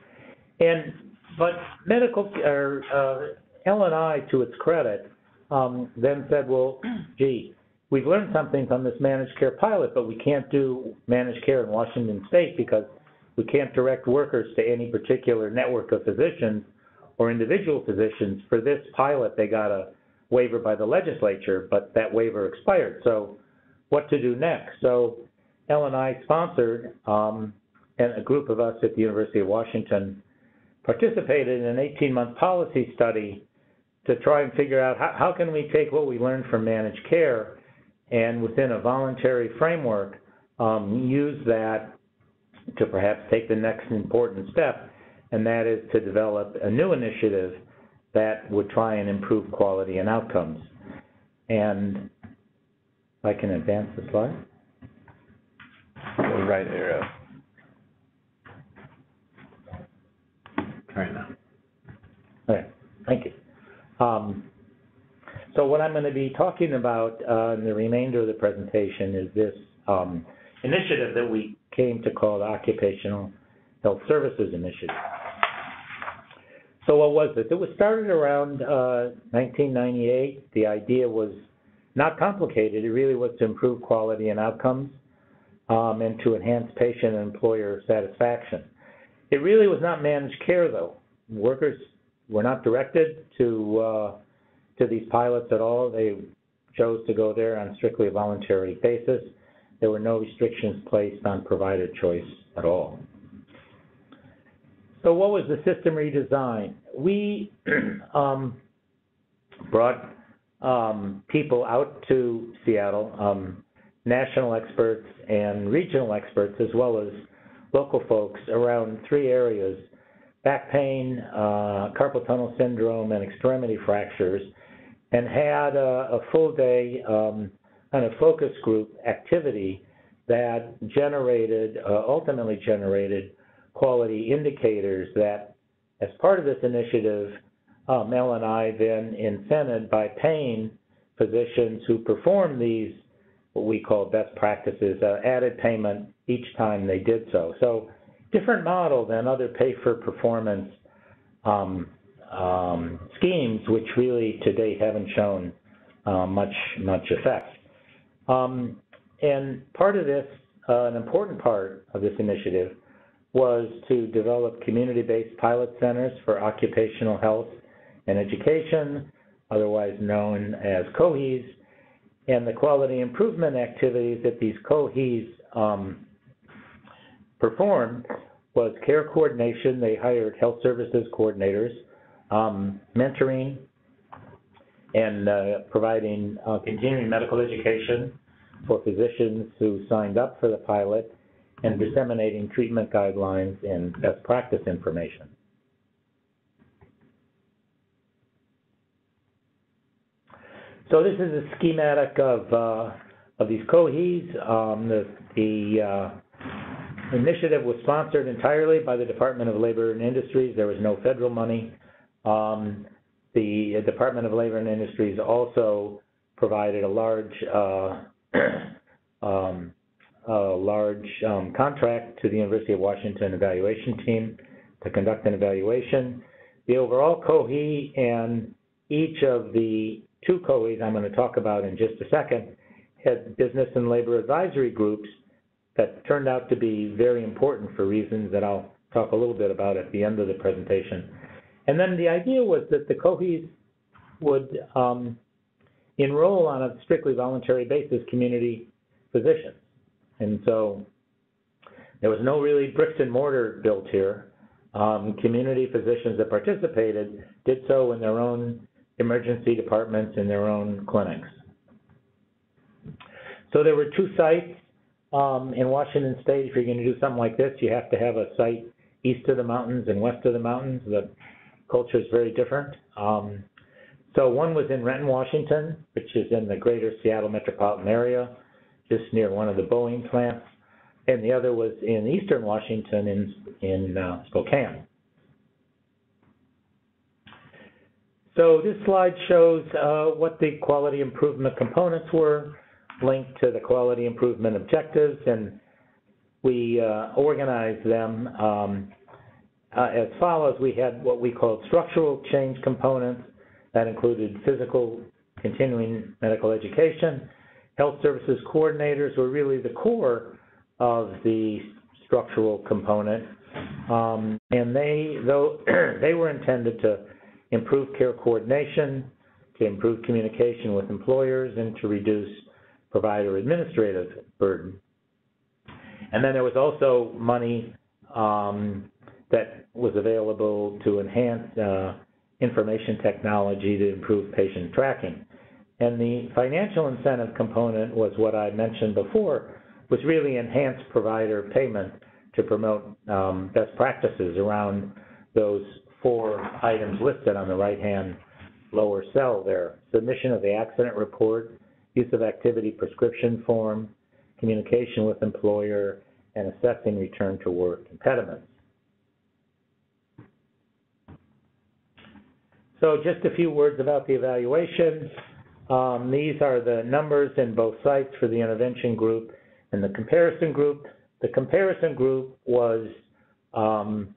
and but medical, or uh, L&I, to its credit, um, then said, well, gee, we've learned something from this managed care pilot, but we can't do managed care in Washington State because we can't direct workers to any particular network of physicians or individual physicians. For this pilot, they got a waiver by the legislature, but that waiver expired. So what to do next? So L&I sponsored, um, and a group of us at the University of Washington participated in an 18-month policy study to try and figure out how, how can we take what we learned from managed care and within a voluntary framework, um, use that to perhaps take the next important step, and that is to develop a new initiative that would try and improve quality and outcomes. And I can advance the slide. The right arrow. Right now. Okay, thank you. Um, so what I'm going to be talking about uh, in the remainder of the presentation is this um, initiative that we came to call the Occupational Health Services Initiative. So what was this? It was started around uh, 1998. The idea was not complicated. It really was to improve quality and outcomes um, and to enhance patient and employer satisfaction. It really was not managed care, though. Workers were not directed to uh, to these pilots at all. They chose to go there on strictly voluntary basis. There were no restrictions placed on provider choice at all. So what was the system redesign? We um, brought um, people out to Seattle, um, national experts and regional experts, as well as local folks around three areas, back pain, uh, carpal tunnel syndrome, and extremity fractures, and had a, a full day um, kind of focus group activity that generated, uh, ultimately generated quality indicators that as part of this initiative, uh, L&I then incented by paying physicians who perform these, what we call best practices, uh, added payment each time they did so. So different model than other pay-for-performance um, um, schemes, which really to date haven't shown uh, much much effect. Um, and part of this, uh, an important part of this initiative, was to develop community-based pilot centers for occupational health and education, otherwise known as COHEs, and the quality improvement activities that these COHEs um, performed was care coordination. They hired health services coordinators, um, mentoring, and uh, providing uh, continuing medical education for physicians who signed up for the pilot, and disseminating treatment guidelines and best practice information. So this is a schematic of uh, of these COHEs. Um, the the uh, initiative was sponsored entirely by the Department of Labor and Industries. There was no federal money. Um, the Department of Labor and Industries also provided a large uh, um, a large um, contract to the University of Washington evaluation team to conduct an evaluation. The overall COHE and each of the two COHEs I'm going to talk about in just a second had business and labor advisory groups that turned out to be very important for reasons that I'll talk a little bit about at the end of the presentation. And then the idea was that the COHEs would um, enroll on a strictly voluntary basis community physicians. And so there was no really bricks and mortar built here. Um, community physicians that participated did so in their own emergency departments in their own clinics. So there were two sites um, in Washington State. If you're going to do something like this, you have to have a site east of the mountains and west of the mountains. The culture is very different. Um, so one was in Renton, Washington, which is in the greater Seattle metropolitan area, just near one of the Boeing plants, and the other was in eastern Washington in, in uh, Spokane. So this slide shows uh, what the quality improvement components were linked to the quality improvement objectives, and we uh, organized them um, uh, as follows. We had what we called structural change components that included physical continuing medical education. Health services coordinators were really the core of the structural component. Um, and they, though, they were intended to improve care coordination, to improve communication with employers, and to reduce provider administrative burden. And then there was also money um, that was available to enhance uh, information technology to improve patient tracking. And the financial incentive component was what I mentioned before, was really enhanced provider payment to promote um, best practices around those four items listed on the right-hand lower cell there. Submission of the accident report, use of activity prescription form, communication with employer, and assessing return to work impediments. So just a few words about the evaluation. Um, these are the numbers in both sites for the intervention group and the comparison group. The comparison group was um,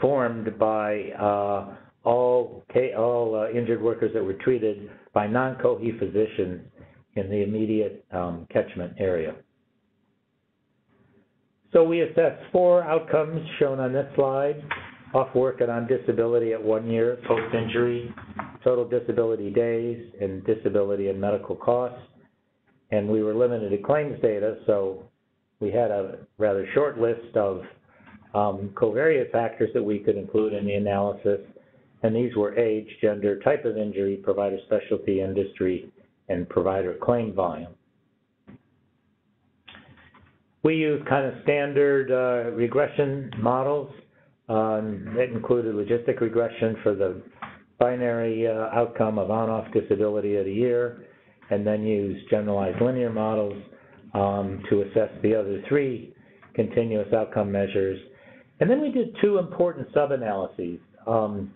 formed by uh, all, all uh, injured workers that were treated by non-COHE physicians in the immediate um, catchment area. So we assessed four outcomes shown on this slide, off work and on disability at one year, post-injury, total disability days, and disability and medical costs. And we were limited to claims data, so we had a rather short list of um, covariate factors that we could include in the analysis, and these were age, gender, type of injury, provider specialty, industry, and provider claim volume. We used kind of standard uh, regression models um, that included logistic regression for the binary uh, outcome of on-off disability at a year, and then used generalized linear models um, to assess the other three continuous outcome measures. And then we did two important sub-analyses. Um,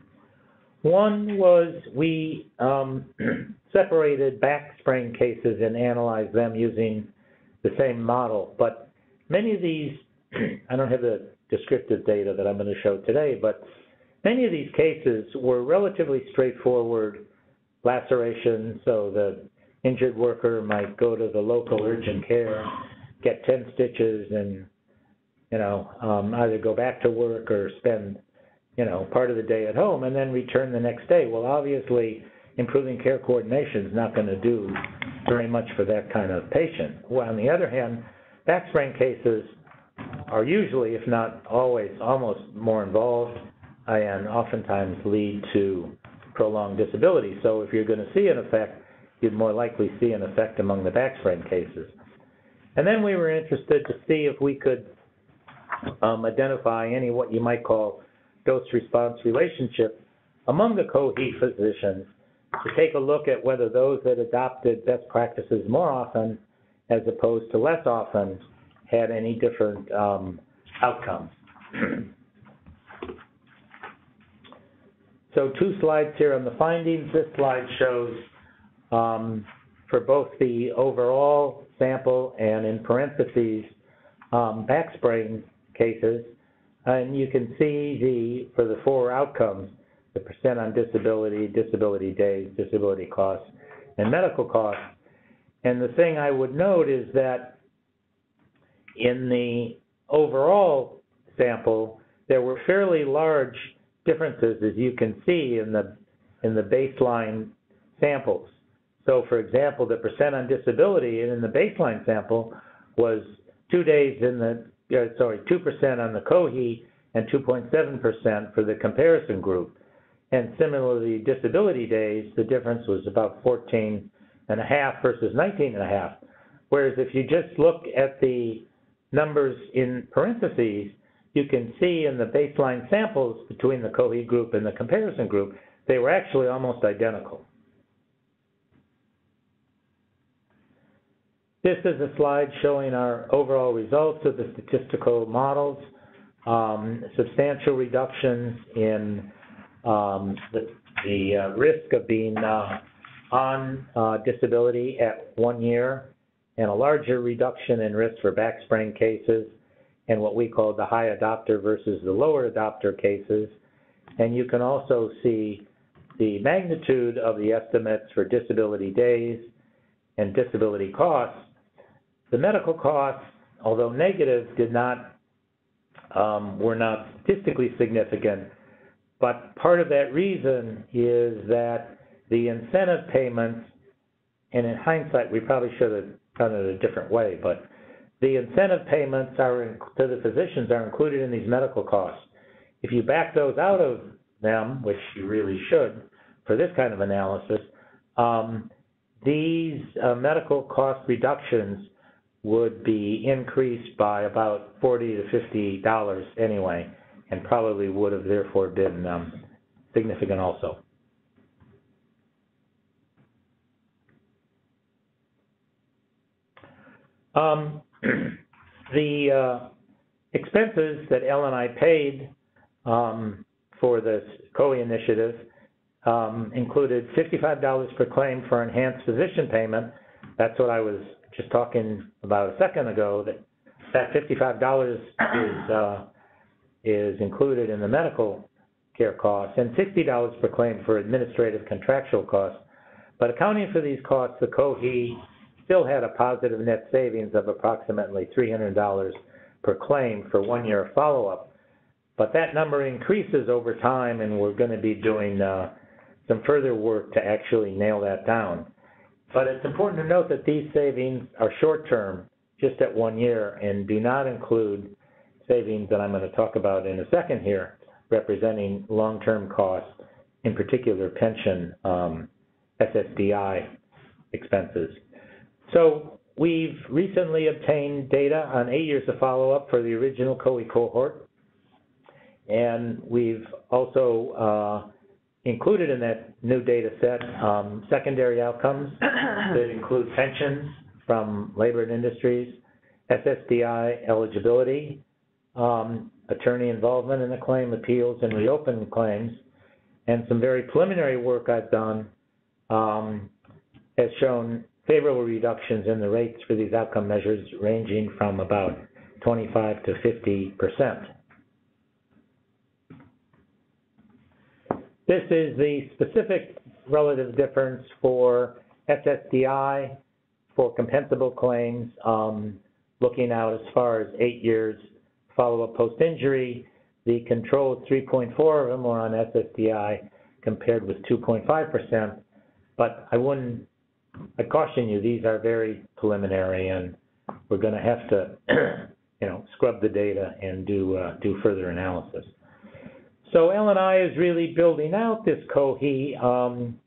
one was we um, separated back sprain cases and analyzed them using the same model, but many of these, I don't have the descriptive data that I'm going to show today, but many of these cases were relatively straightforward laceration, so the injured worker might go to the local urgent care, get 10 stitches, and, you know, um, either go back to work or spend, you know, part of the day at home and then return the next day. Well, obviously, improving care coordination is not going to do very much for that kind of patient. Well, on the other hand, back sprain cases are usually, if not always, almost more involved and oftentimes lead to prolonged disability. So if you're going to see an effect, you'd more likely see an effect among the back sprain cases. And then we were interested to see if we could um, identify any what you might call dose-response relationship among the COHE physicians to take a look at whether those that adopted best practices more often as opposed to less often had any different um, outcomes. so two slides here on the findings. This slide shows um, for both the overall sample and in parentheses um, back sprain cases, and you can see the for the four outcomes, the percent on disability, disability days, disability costs, and medical costs. And the thing I would note is that in the overall sample, there were fairly large differences, as you can see in the in the baseline samples. So, for example, the percent on disability in the baseline sample was two days in the uh, sorry, two percent on the COHE and 2.7% for the comparison group. And similarly, disability days, the difference was about 14 and a half versus 19 and a half. Whereas if you just look at the numbers in parentheses, you can see in the baseline samples between the COHE group and the comparison group, they were actually almost identical. This is a slide showing our overall results of the statistical models, um, substantial reductions in um, the, the uh, risk of being uh, on uh, disability at one year and a larger reduction in risk for back sprain cases and what we call the high adopter versus the lower adopter cases. And you can also see the magnitude of the estimates for disability days and disability costs. The medical costs although negative, did not, um, were not statistically significant. But part of that reason is that the incentive payments, and in hindsight, we probably should have done it a different way, but the incentive payments are, to the physicians are included in these medical costs. If you back those out of them, which you really should for this kind of analysis, um, these uh, medical cost reductions would be increased by about forty to fifty dollars anyway, and probably would have therefore been um, significant also. Um, the uh, expenses that L&I paid um, for this COHE initiative um, included $55 per claim for enhanced physician payment. That's what I was just talking about a second ago, that that $55 is, uh, is included in the medical care costs, and $60 per claim for administrative contractual costs. But accounting for these costs, the COHE still had a positive net savings of approximately $300 per claim for one year of follow-up. But that number increases over time, and we're going to be doing uh, some further work to actually nail that down. But it's important to note that these savings are short-term, just at one year, and do not include savings that I'm going to talk about in a second here, representing long-term costs, in particular pension, um, SSDI expenses. So we've recently obtained data on eight years of follow-up for the original COHE cohort, and we've also uh, included in that new data set um, secondary outcomes that include pensions from labor and industries, SSDI eligibility, um, attorney involvement in the claim, appeals and reopen claims, and some very preliminary work I've done um, has shown favorable reductions in the rates for these outcome measures ranging from about 25 to 50 percent. This is the specific relative difference for SSDI for compensable claims, um, looking out as far as eight years follow-up post-injury. The control 3.4 of them were on SSDI compared with 2.5%. But I wouldn't, I caution you, these are very preliminary and we're going to have to, you know, scrub the data and do, uh, do further analysis. So LNI is really building out this COHE um,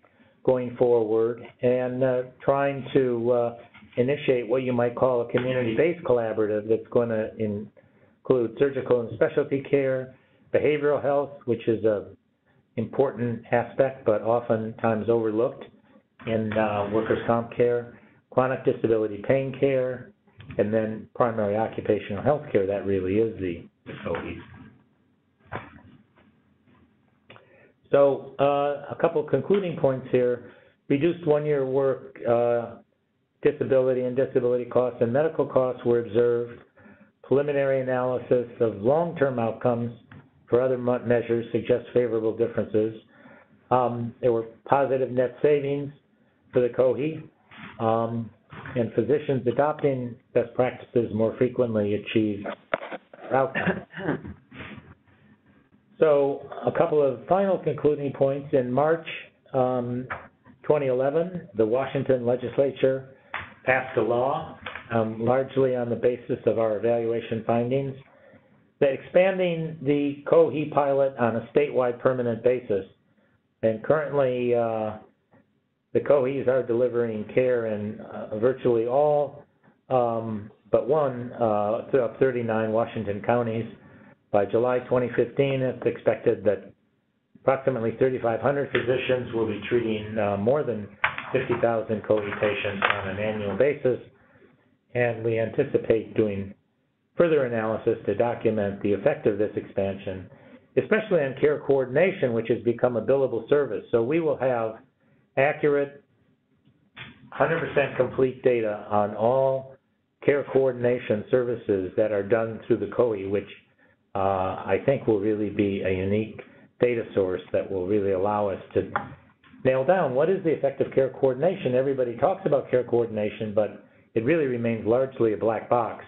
going forward and uh, trying to uh, initiate what you might call a community-based collaborative that's going to include surgical and specialty care, behavioral health, which is a important aspect but oftentimes overlooked in uh, workers' comp care, chronic disability pain care, and then primary occupational health care. That really is the COHE. So uh, a couple concluding points here. Reduced one-year work, uh, disability and disability costs and medical costs were observed. Preliminary analysis of long-term outcomes for other measures suggests favorable differences. Um, there were positive net savings for the COHE, um, and physicians adopting best practices more frequently achieved outcomes. So a couple of final concluding points. In March um, 2011, the Washington legislature passed a law, um, largely on the basis of our evaluation findings, that expanding the COHE pilot on a statewide permanent basis. And currently, uh, the COHEs are delivering care in uh, virtually all um, but one uh, of 39 Washington counties. By July 2015, it's expected that approximately 3,500 physicians will be treating uh, more than 50,000 COHE patients on an annual basis, and we anticipate doing further analysis to document the effect of this expansion, especially on care coordination, which has become a billable service. So we will have accurate, 100% complete data on all care coordination services that are done through the COHE, which uh, I think will really be a unique data source that will really allow us to nail down what is the effective care coordination. Everybody talks about care coordination, but it really remains largely a black box.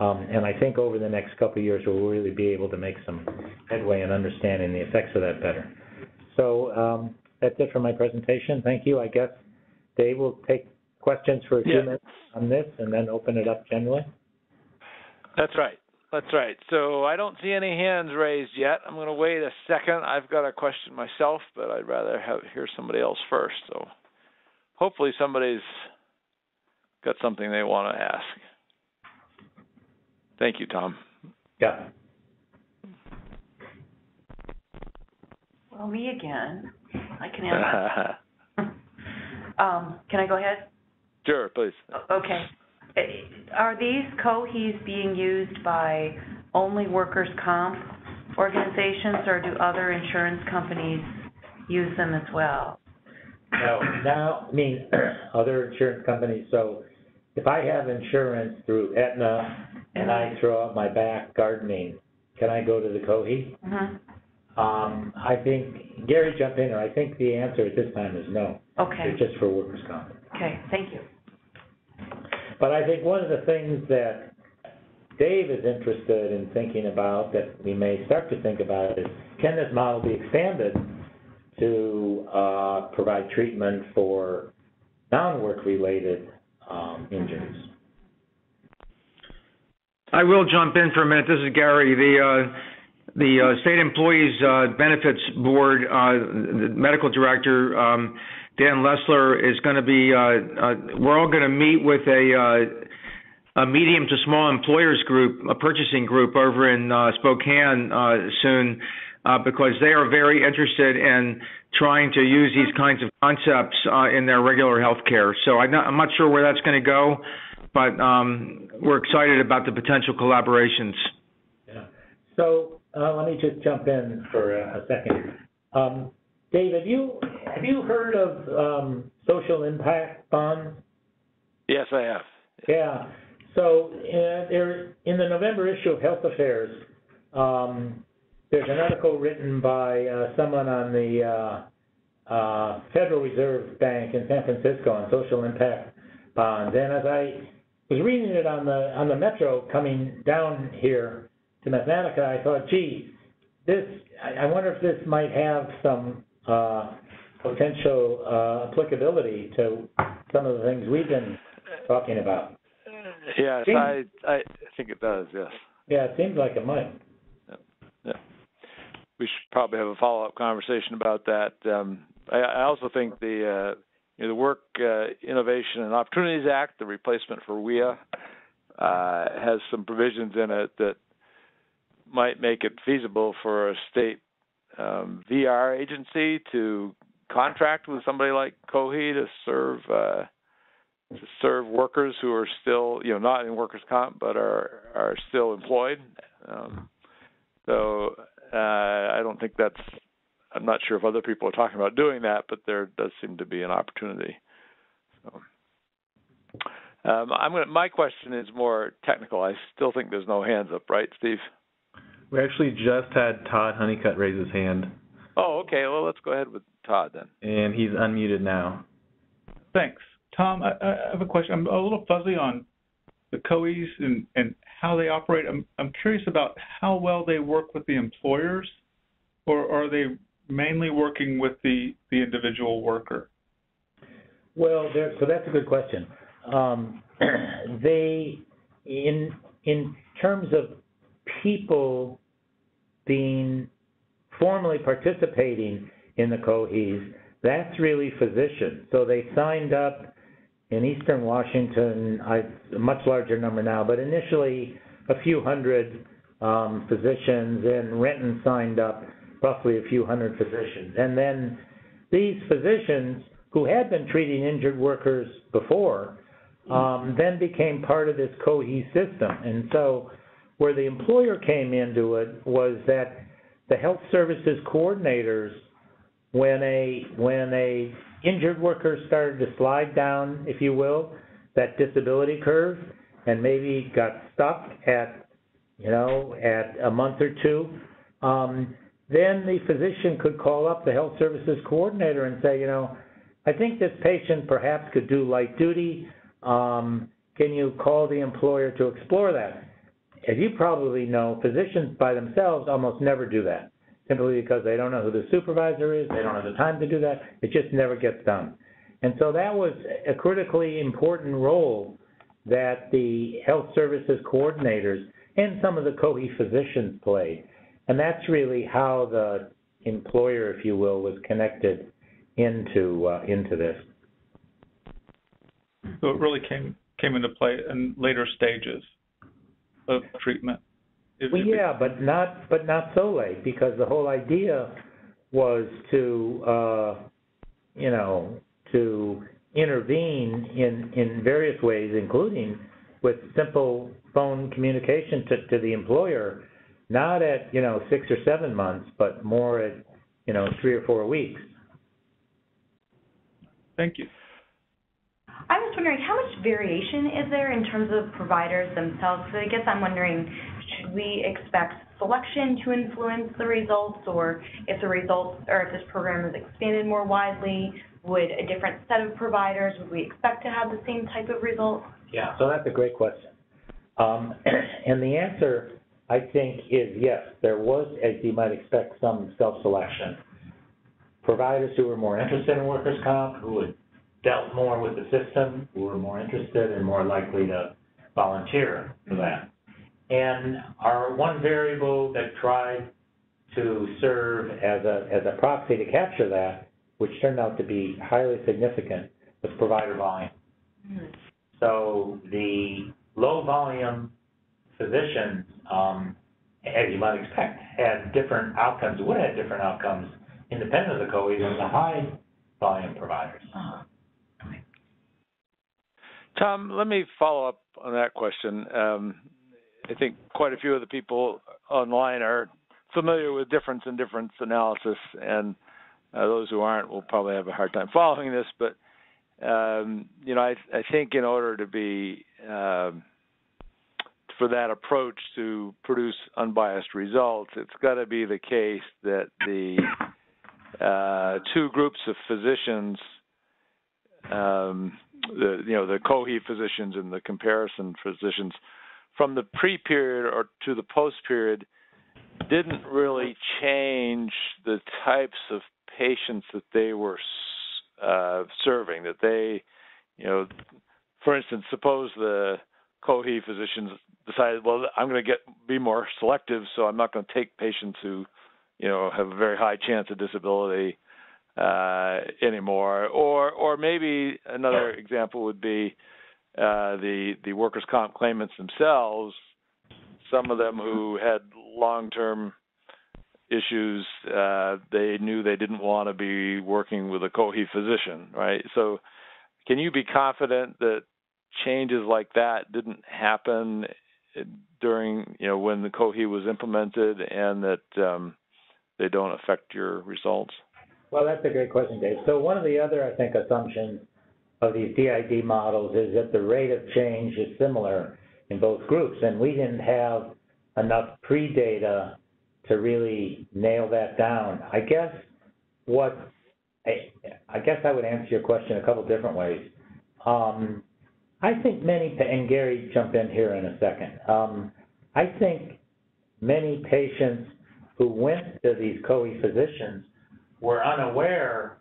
Um, and I think over the next couple of years, we'll really be able to make some headway in understanding the effects of that better. So, um, that's it for my presentation. Thank you. I guess Dave will take questions for a few Yeah. minutes on this and then open it up generally. That's right. That's right. So I don't see any hands raised yet. I'm going to wait a second. I've got a question myself, but I'd rather have hear somebody else first. So hopefully somebody's got something they want to ask. Thank you, Tom. Yeah. Well, me again. I can answer. Um, can I go ahead? sure, please. Okay. Are these COHEs being used by only workers' comp organizations, or do other insurance companies use them as well? No, now, I mean, other insurance companies, so if I have insurance through Aetna and I throw out my back gardening, can I go to the COHE? hmm Um, I think, Gary, jump in, or I think the answer at this time is no. Okay, It's just for workers' comp. okay, thank you. But I think one of the things that Dave is interested in thinking about, that we may start to think about, is can this model be expanded to uh, provide treatment for non-work related um, injuries? I will jump in for a minute. This is Gary. The uh, the uh, State Employees uh, Benefits Board, uh, the medical director, um, Dan Lessler, is going to be. Uh, uh, we're all going to meet with a. Uh, a medium to small employers group, a purchasing group over in uh, Spokane uh, soon, uh, because they are very interested in trying to use these kinds of concepts in their regular health care. So I'm not, I'm not sure where that's going to go, but um, we're excited about the potential collaborations. Yeah. So, uh, let me just jump in for a, a second. Um, Dave, have you, have you heard of, um, social impact bonds? Yes, I have. Yeah. So, uh, there, in the November issue of Health Affairs, um, there's an article written by, uh, someone on the, uh, uh, Federal Reserve Bank in San Francisco on social impact bonds. And as I was reading it on the, on the metro coming down here to Mathematica, I thought, gee, this, I, I wonder if this might have some, potential, uh, applicability to some of the things we've been talking about. Yes, Jim? I I think it does. Yes. Yeah, it seems like it might. Yeah. we should probably have a follow-up conversation about that. Um, I, I also think the uh, you know, the Work uh, Innovation and Opportunities Act, the replacement for WIA, uh, has some provisions in it that might make it feasible for a state um, VR agency to contract with somebody like COHE to serve uh, to serve workers who are still you know not in workers comp but are are still employed. Um, so uh, I don't think that's. I'm not sure if other people are talking about doing that, but there does seem to be an opportunity. So, um, I'm gonna. My question is more technical. I still think there's no hands up, right, Steve? We actually just had Todd Honeycutt raise his hand, Oh, okay. Well, let's go ahead with Todd then. and he's unmuted now. Thanks. Tom, I, I have a question. I'm a little fuzzy on the COHEs and, and how they operate. I'm, I'm curious about how well they work with the employers, or are they mainly working with the, the individual worker? Well, so that's a good question. Um, they, in, in terms of people being formally participating in the COHEs, that's really physicians. So they signed up in Eastern Washington, a much larger number now, but initially a few hundred um, physicians, and Renton signed up roughly a few hundred physicians. And then these physicians who had been treating injured workers before um, then became part of this COHE system. And so where the employer came into it was that the health services coordinators, when a when a injured worker started to slide down, if you will, that disability curve, and maybe got stuck at you know at a month or two, um, then the physician could call up the health services coordinator and say, you know, I think this patient perhaps could do light duty. Um, can you call the employer to explore that? As you probably know, physicians by themselves almost never do that, simply because they don't know who the supervisor is, they don't have the time to do that, it just never gets done. And so that was a critically important role that the health services coordinators and some of the COHE physicians played. And that's really how the employer, if you will, was connected into uh, into this. So it really came came into play in later stages of treatment. If- Well, if yeah, but not but not so late because the whole idea was to uh, you know to intervene in in various ways, including with simple phone communication to to the employer, not at you know six or seven months, but more at you know three or four weeks. Thank you. I was wondering, how much variation is there in terms of providers themselves? So I guess I'm wondering, should we expect selection to influence the results, or if the results, or if this program is expanded more widely, would a different set of providers, would we expect to have the same type of results? Yeah, so that's a great question. Um, and the answer, I think, is yes, there was, as you might expect, some self-selection. Providers who were more interested in workers' comp, who had dealt more with the system, who were more interested and more likely to volunteer for that. And our one variable that tried to serve as a, as a proxy to capture that, which turned out to be highly significant, was provider volume. So the low volume physicians, um, as you might expect, had different outcomes, would have different outcomes independent of the COHE than the high volume providers. Uh-huh. Tom, let me follow up on that question. Um, I think quite a few of the people online are familiar with difference in difference analysis, and uh, those who aren't will probably have a hard time following this. But um, you know, I, I think in order to be um, for that approach to produce unbiased results, it's got to be the case that the uh, two groups of physicians um, the you know the COHE physicians and the comparison physicians from the pre-period or to the post-period didn't really change the types of patients that they were uh, serving. That they, you know, for instance, suppose the COHE physicians decided, well, I'm going to get be more selective, so I'm not going to take patients who, you know, have a very high chance of disability uh, anymore. Or or maybe another example would be uh, the the workers' comp claimants themselves. Some of them who had long-term issues, uh, they knew they didn't want to be working with a COHE physician, right? So, can you be confident that changes like that didn't happen during, you know, when the COHE was implemented, and that um, they don't affect your results? Well, that's a great question, Dave. So one of the other, I think, assumptions of these DID models is that the rate of change is similar in both groups, and we didn't have enough pre-data to really nail that down. I guess what I, I guess I would answer your question a couple different ways. Um, I think many, and Gary, jump in here in a second. Um, I think many patients who went to these COHE physicians were unaware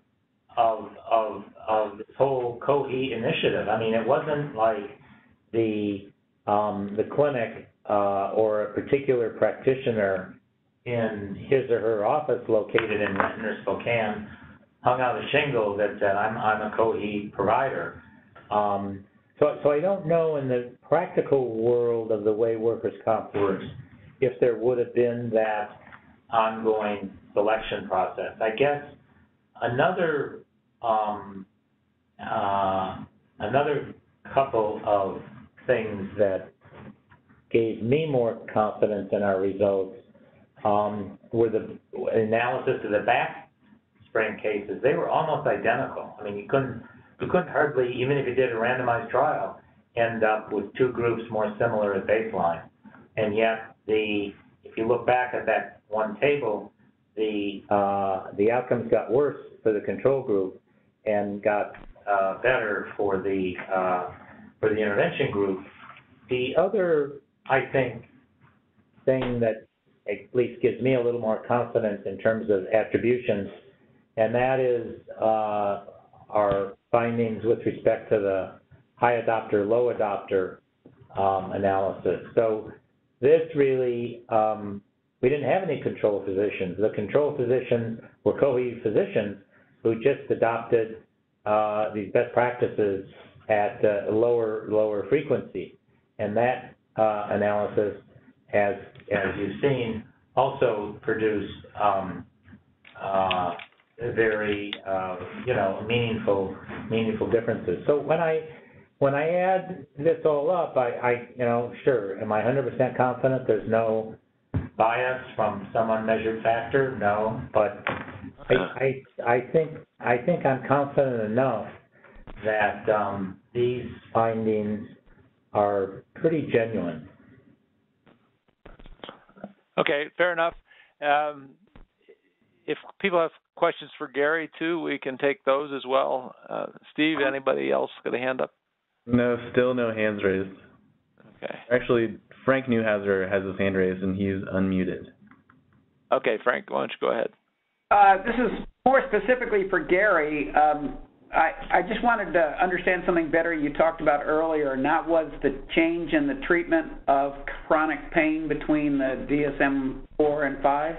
of of of this whole COHE initiative. I mean, it wasn't like the um, the clinic uh, or a particular practitioner in his or her office located in Renton or Spokane hung out a shingle that said, "I'm I'm a COHE provider." Um, so so I don't know in the practical world of the way workers' comp works if there would have been that ongoing selection process. I guess another um, uh, another couple of things that gave me more confidence in our results um, were the analysis of the back sprain cases. They were almost identical. I mean, you couldn't you couldn't hardly, even if you did a randomized trial, end up with two groups more similar at baseline. And yet, the if you look back at that one table, the uh, the outcomes got worse for the control group and got uh, better for the uh, for the intervention group. The other, I think, thing that at least gives me a little more confidence in terms of attributions, and that is uh, our findings with respect to the high adopter, low adopter um, analysis. So this really, um, we didn't have any control physicians. The control physicians were COHE physicians who just adopted uh, these best practices at uh, lower lower frequency, and that uh, analysis, as as you've seen, also produced um, uh, very uh, you know meaningful meaningful differences. So when I when I add this all up, I, I you know sure am I 100% confident there's no bias from some unmeasured factor? No, but I, I, I think, I think I'm confident enough that, um, these findings are pretty genuine. Okay, fair enough. Um, if people have questions for Gary too, we can take those as well. Uh, Steve, anybody else got a hand up? No, still no hands raised. Okay. Actually, Frank Neuhauser has his hand raised and he's unmuted. Okay, Frank, why don't you go ahead? Uh, this is more specifically for Gary. Um, I, I just wanted to understand something better you talked about earlier, and that was the change in the treatment of chronic pain between the DSM 4 and 5.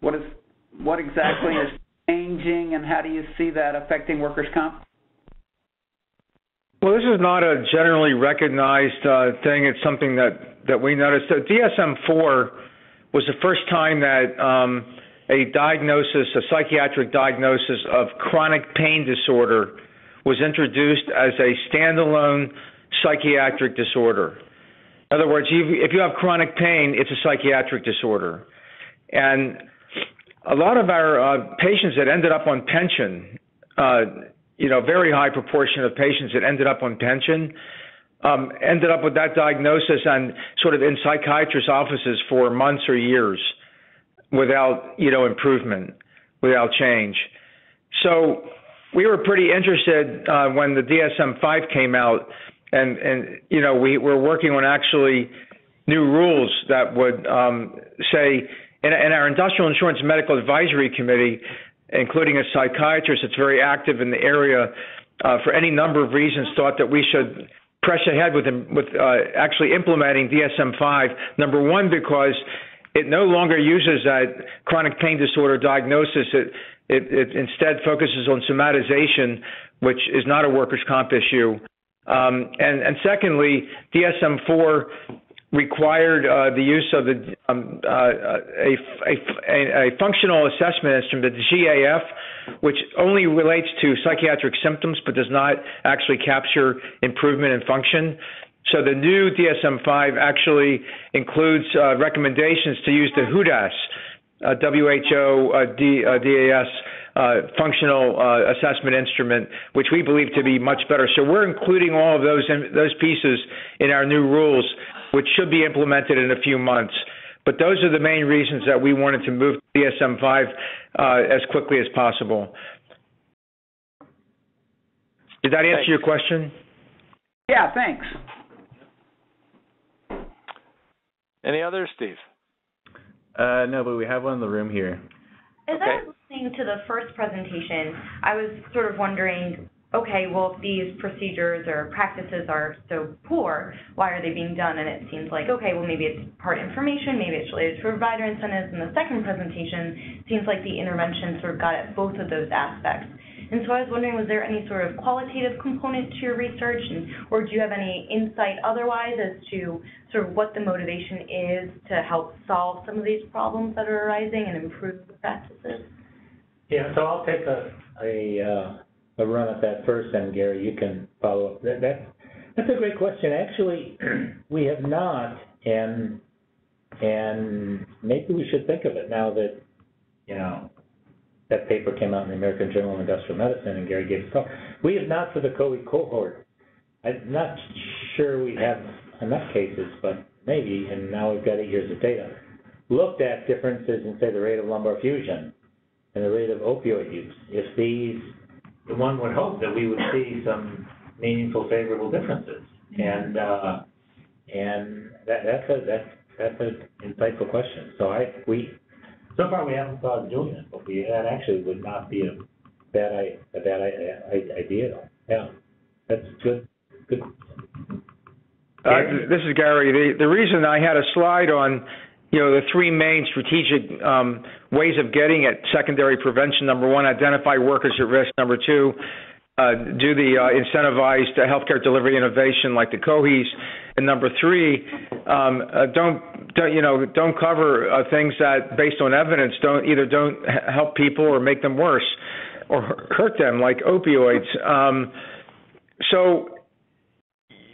What is what exactly is changing, and how do you see that affecting workers' comp? Well, this is not a generally recognized uh, thing. It's something that, that we noticed. So DSM-4 was the first time that um, a diagnosis, a psychiatric diagnosis of chronic pain disorder was introduced as a standalone psychiatric disorder. In other words, if you have chronic pain, it's a psychiatric disorder. And a lot of our uh, patients that ended up on pension, uh, you know, very high proportion of patients that ended up on pension um, ended up with that diagnosis and sort of in psychiatrists' offices for months or years without, you know, improvement, without change. So we were pretty interested uh, when the DSM-5 came out, and and you know we were working on actually new rules that would um, say in, in our industrial insurance medical advisory committee including a psychiatrist that's very active in the area, uh, for any number of reasons, thought that we should press ahead with with uh, actually implementing DSM-5. Number one, because it no longer uses that chronic pain disorder diagnosis. It, it, it instead focuses on somatization, which is not a workers' comp issue. Um, and, and secondly, DSM-4 required uh, the use of the, um, uh, a, a, a, functional assessment instrument, the GAF, which only relates to psychiatric symptoms but does not actually capture improvement in function. So the new DSM-5 actually includes uh, recommendations to use the WHODAS, uh, WHO uh, D, uh, DAS uh, functional uh, assessment instrument, which we believe to be much better. So we're including all of those in, those pieces in our new rules which should be implemented in a few months. But those are the main reasons that we wanted to move to DSM-5 uh, as quickly as possible. Did that answer Thanks. your question? Yeah, thanks. Any others, Steve? Uh, no, but we have one in the room here. As Okay. I was listening to the first presentation, I was sort of wondering, okay, well, if these procedures or practices are so poor, why are they being done? And it seems like, okay, well, maybe it's part information, maybe it's related to provider incentives. And the second presentation seems like the intervention sort of got at both of those aspects. And so I was wondering, was there any sort of qualitative component to your research, and or do you have any insight otherwise as to sort of what the motivation is to help solve some of these problems that are arising and improve the practices? Yeah, so I'll take a, a, uh, a run at that first, and Gary, you can follow up. That, that's, that's a great question. Actually, we have not, and, and maybe we should think of it now that, you know, that paper came out in the American Journal of Industrial Medicine, and Gary gave a talk. We have not for the COHE cohort. I'm not sure we have enough cases, but maybe, and now we've got eight years of data, looked at differences in, say, the rate of lumbar fusion and the rate of opioid use. If these, one would hope that we would see some meaningful favorable differences. And, uh, and that, that's a, that's, that's an insightful question. So I, we, so far we haven't thought of doing it, but we, that actually would not be a bad, i- a bad i- i- idea. Yeah, that's good, good. Uh, This is Gary. The, the reason I had a slide on, you know, the three main strategic um, ways of getting at secondary prevention. Number one, identify workers at risk. Number two, uh, do the uh, incentivized uh, healthcare delivery innovation like the COHEs. And number three, um, uh, don't, don't, you know, don't cover uh, things that, based on evidence, don't either don't help people or make them worse or hurt them, like opioids. Um, so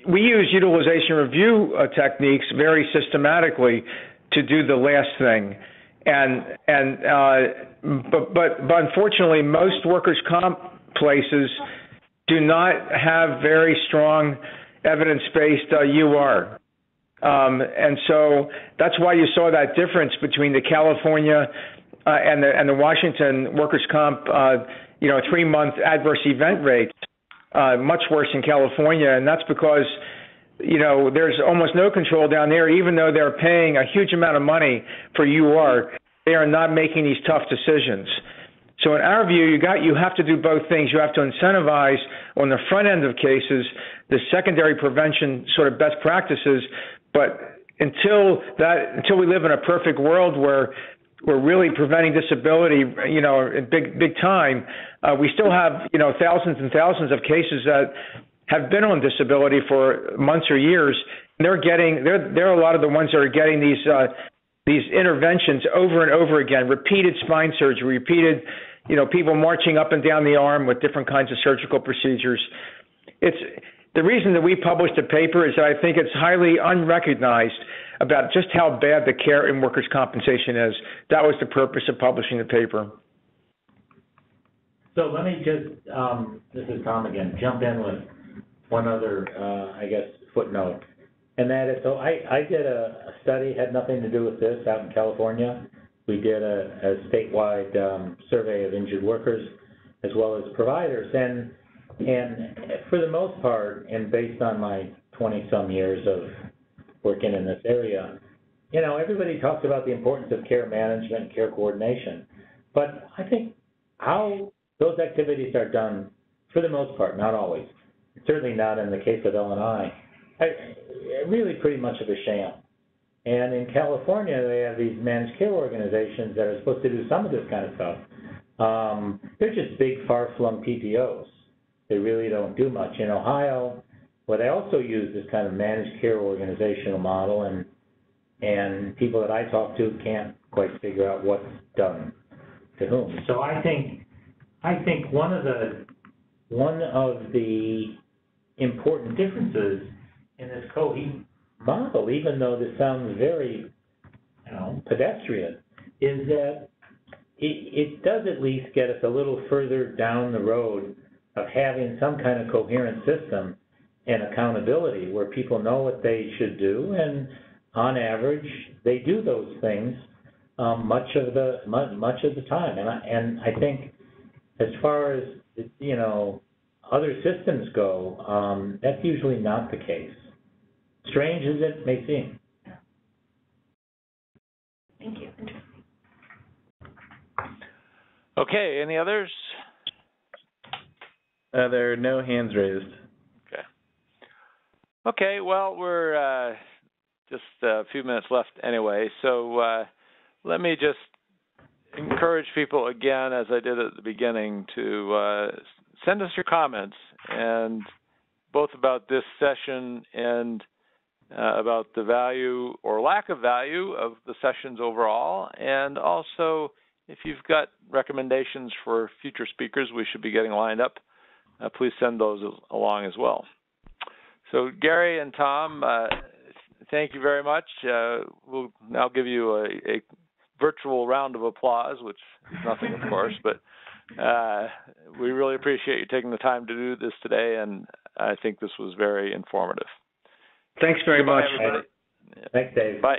we use utilization review uh, techniques very systematically to do the last thing, and and uh, but but but unfortunately, most workers' comp places do not have very strong evidence-based uh, UR. Um, and so that's why you saw that difference between the California uh, and the and the Washington workers' comp, uh, you know, three-month adverse event rates uh, much worse in California, and that's because you know there's almost no control down there. Even though they're paying a huge amount of money for UR, they are not making these tough decisions. So in our view, you got you have to do both things. You have to incentivize on the front end of cases the secondary prevention sort of best practices, but until that until we live in a perfect world where we're really preventing disability, you know, in big big time. Uh, we still have, you know, thousands and thousands of cases that have been on disability for months or years. They're getting, they're they're a lot of the ones that are getting these uh, these interventions over and over again, repeated spine surgery, repeated, you know, people marching up and down the arm with different kinds of surgical procedures. It's the reason that we published a paper is that I think it's highly unrecognized about just how bad the care in workers' compensation is. That was the purpose of publishing the paper. So let me just, um, this is Tom again, jump in with one other, uh, I guess, footnote. And that is, so I, I did a, study, had nothing to do with this, out in California. We did a, a statewide, um, survey of injured workers as well as providers. And, and for the most part, and based on my twenty-some years of working in this area, you know, everybody talks about the importance of care management, care coordination. But I think how those activities are done, for the most part, not always, certainly not in the case of L and I, really pretty much of a sham. And in California, they have these managed care organizations that are supposed to do some of this kind of stuff. Um, they're just big, far-flung PPOs. They really don't do much. In Ohio, well, they also use this kind of managed care organizational model, and and people that I talk to can't quite figure out what's done to whom. So I think I think one of the one of the important differences in this COHE model, even though this sounds very, you know, pedestrian, is that it, it does at least get us a little further down the road of having some kind of coherent system and accountability where people know what they should do and on average they do those things um, much of the much, of the time. And I, and I think as far as you know other systems go um, that's usually not the case strange as it may seem Thank you. Interesting. Okay, any others? Uh, there are no hands raised. Okay. Okay, well, we're uh, just a few minutes left anyway, so uh, let me just encourage people again, as I did at the beginning, to uh, send us your comments and both about this session and uh, about the value or lack of value of the sessions overall, and also if you've got recommendations for future speakers we should be getting lined up, uh, please send those along as well. So Gary and Tom, uh, thank you very much. Uh, we'll now give you a, a, virtual round of applause, which is nothing, of course, but uh, we really appreciate you taking the time to do this today, and I think this was very informative. Thanks very Goodbye, much. everybody. thanks Dave Bye.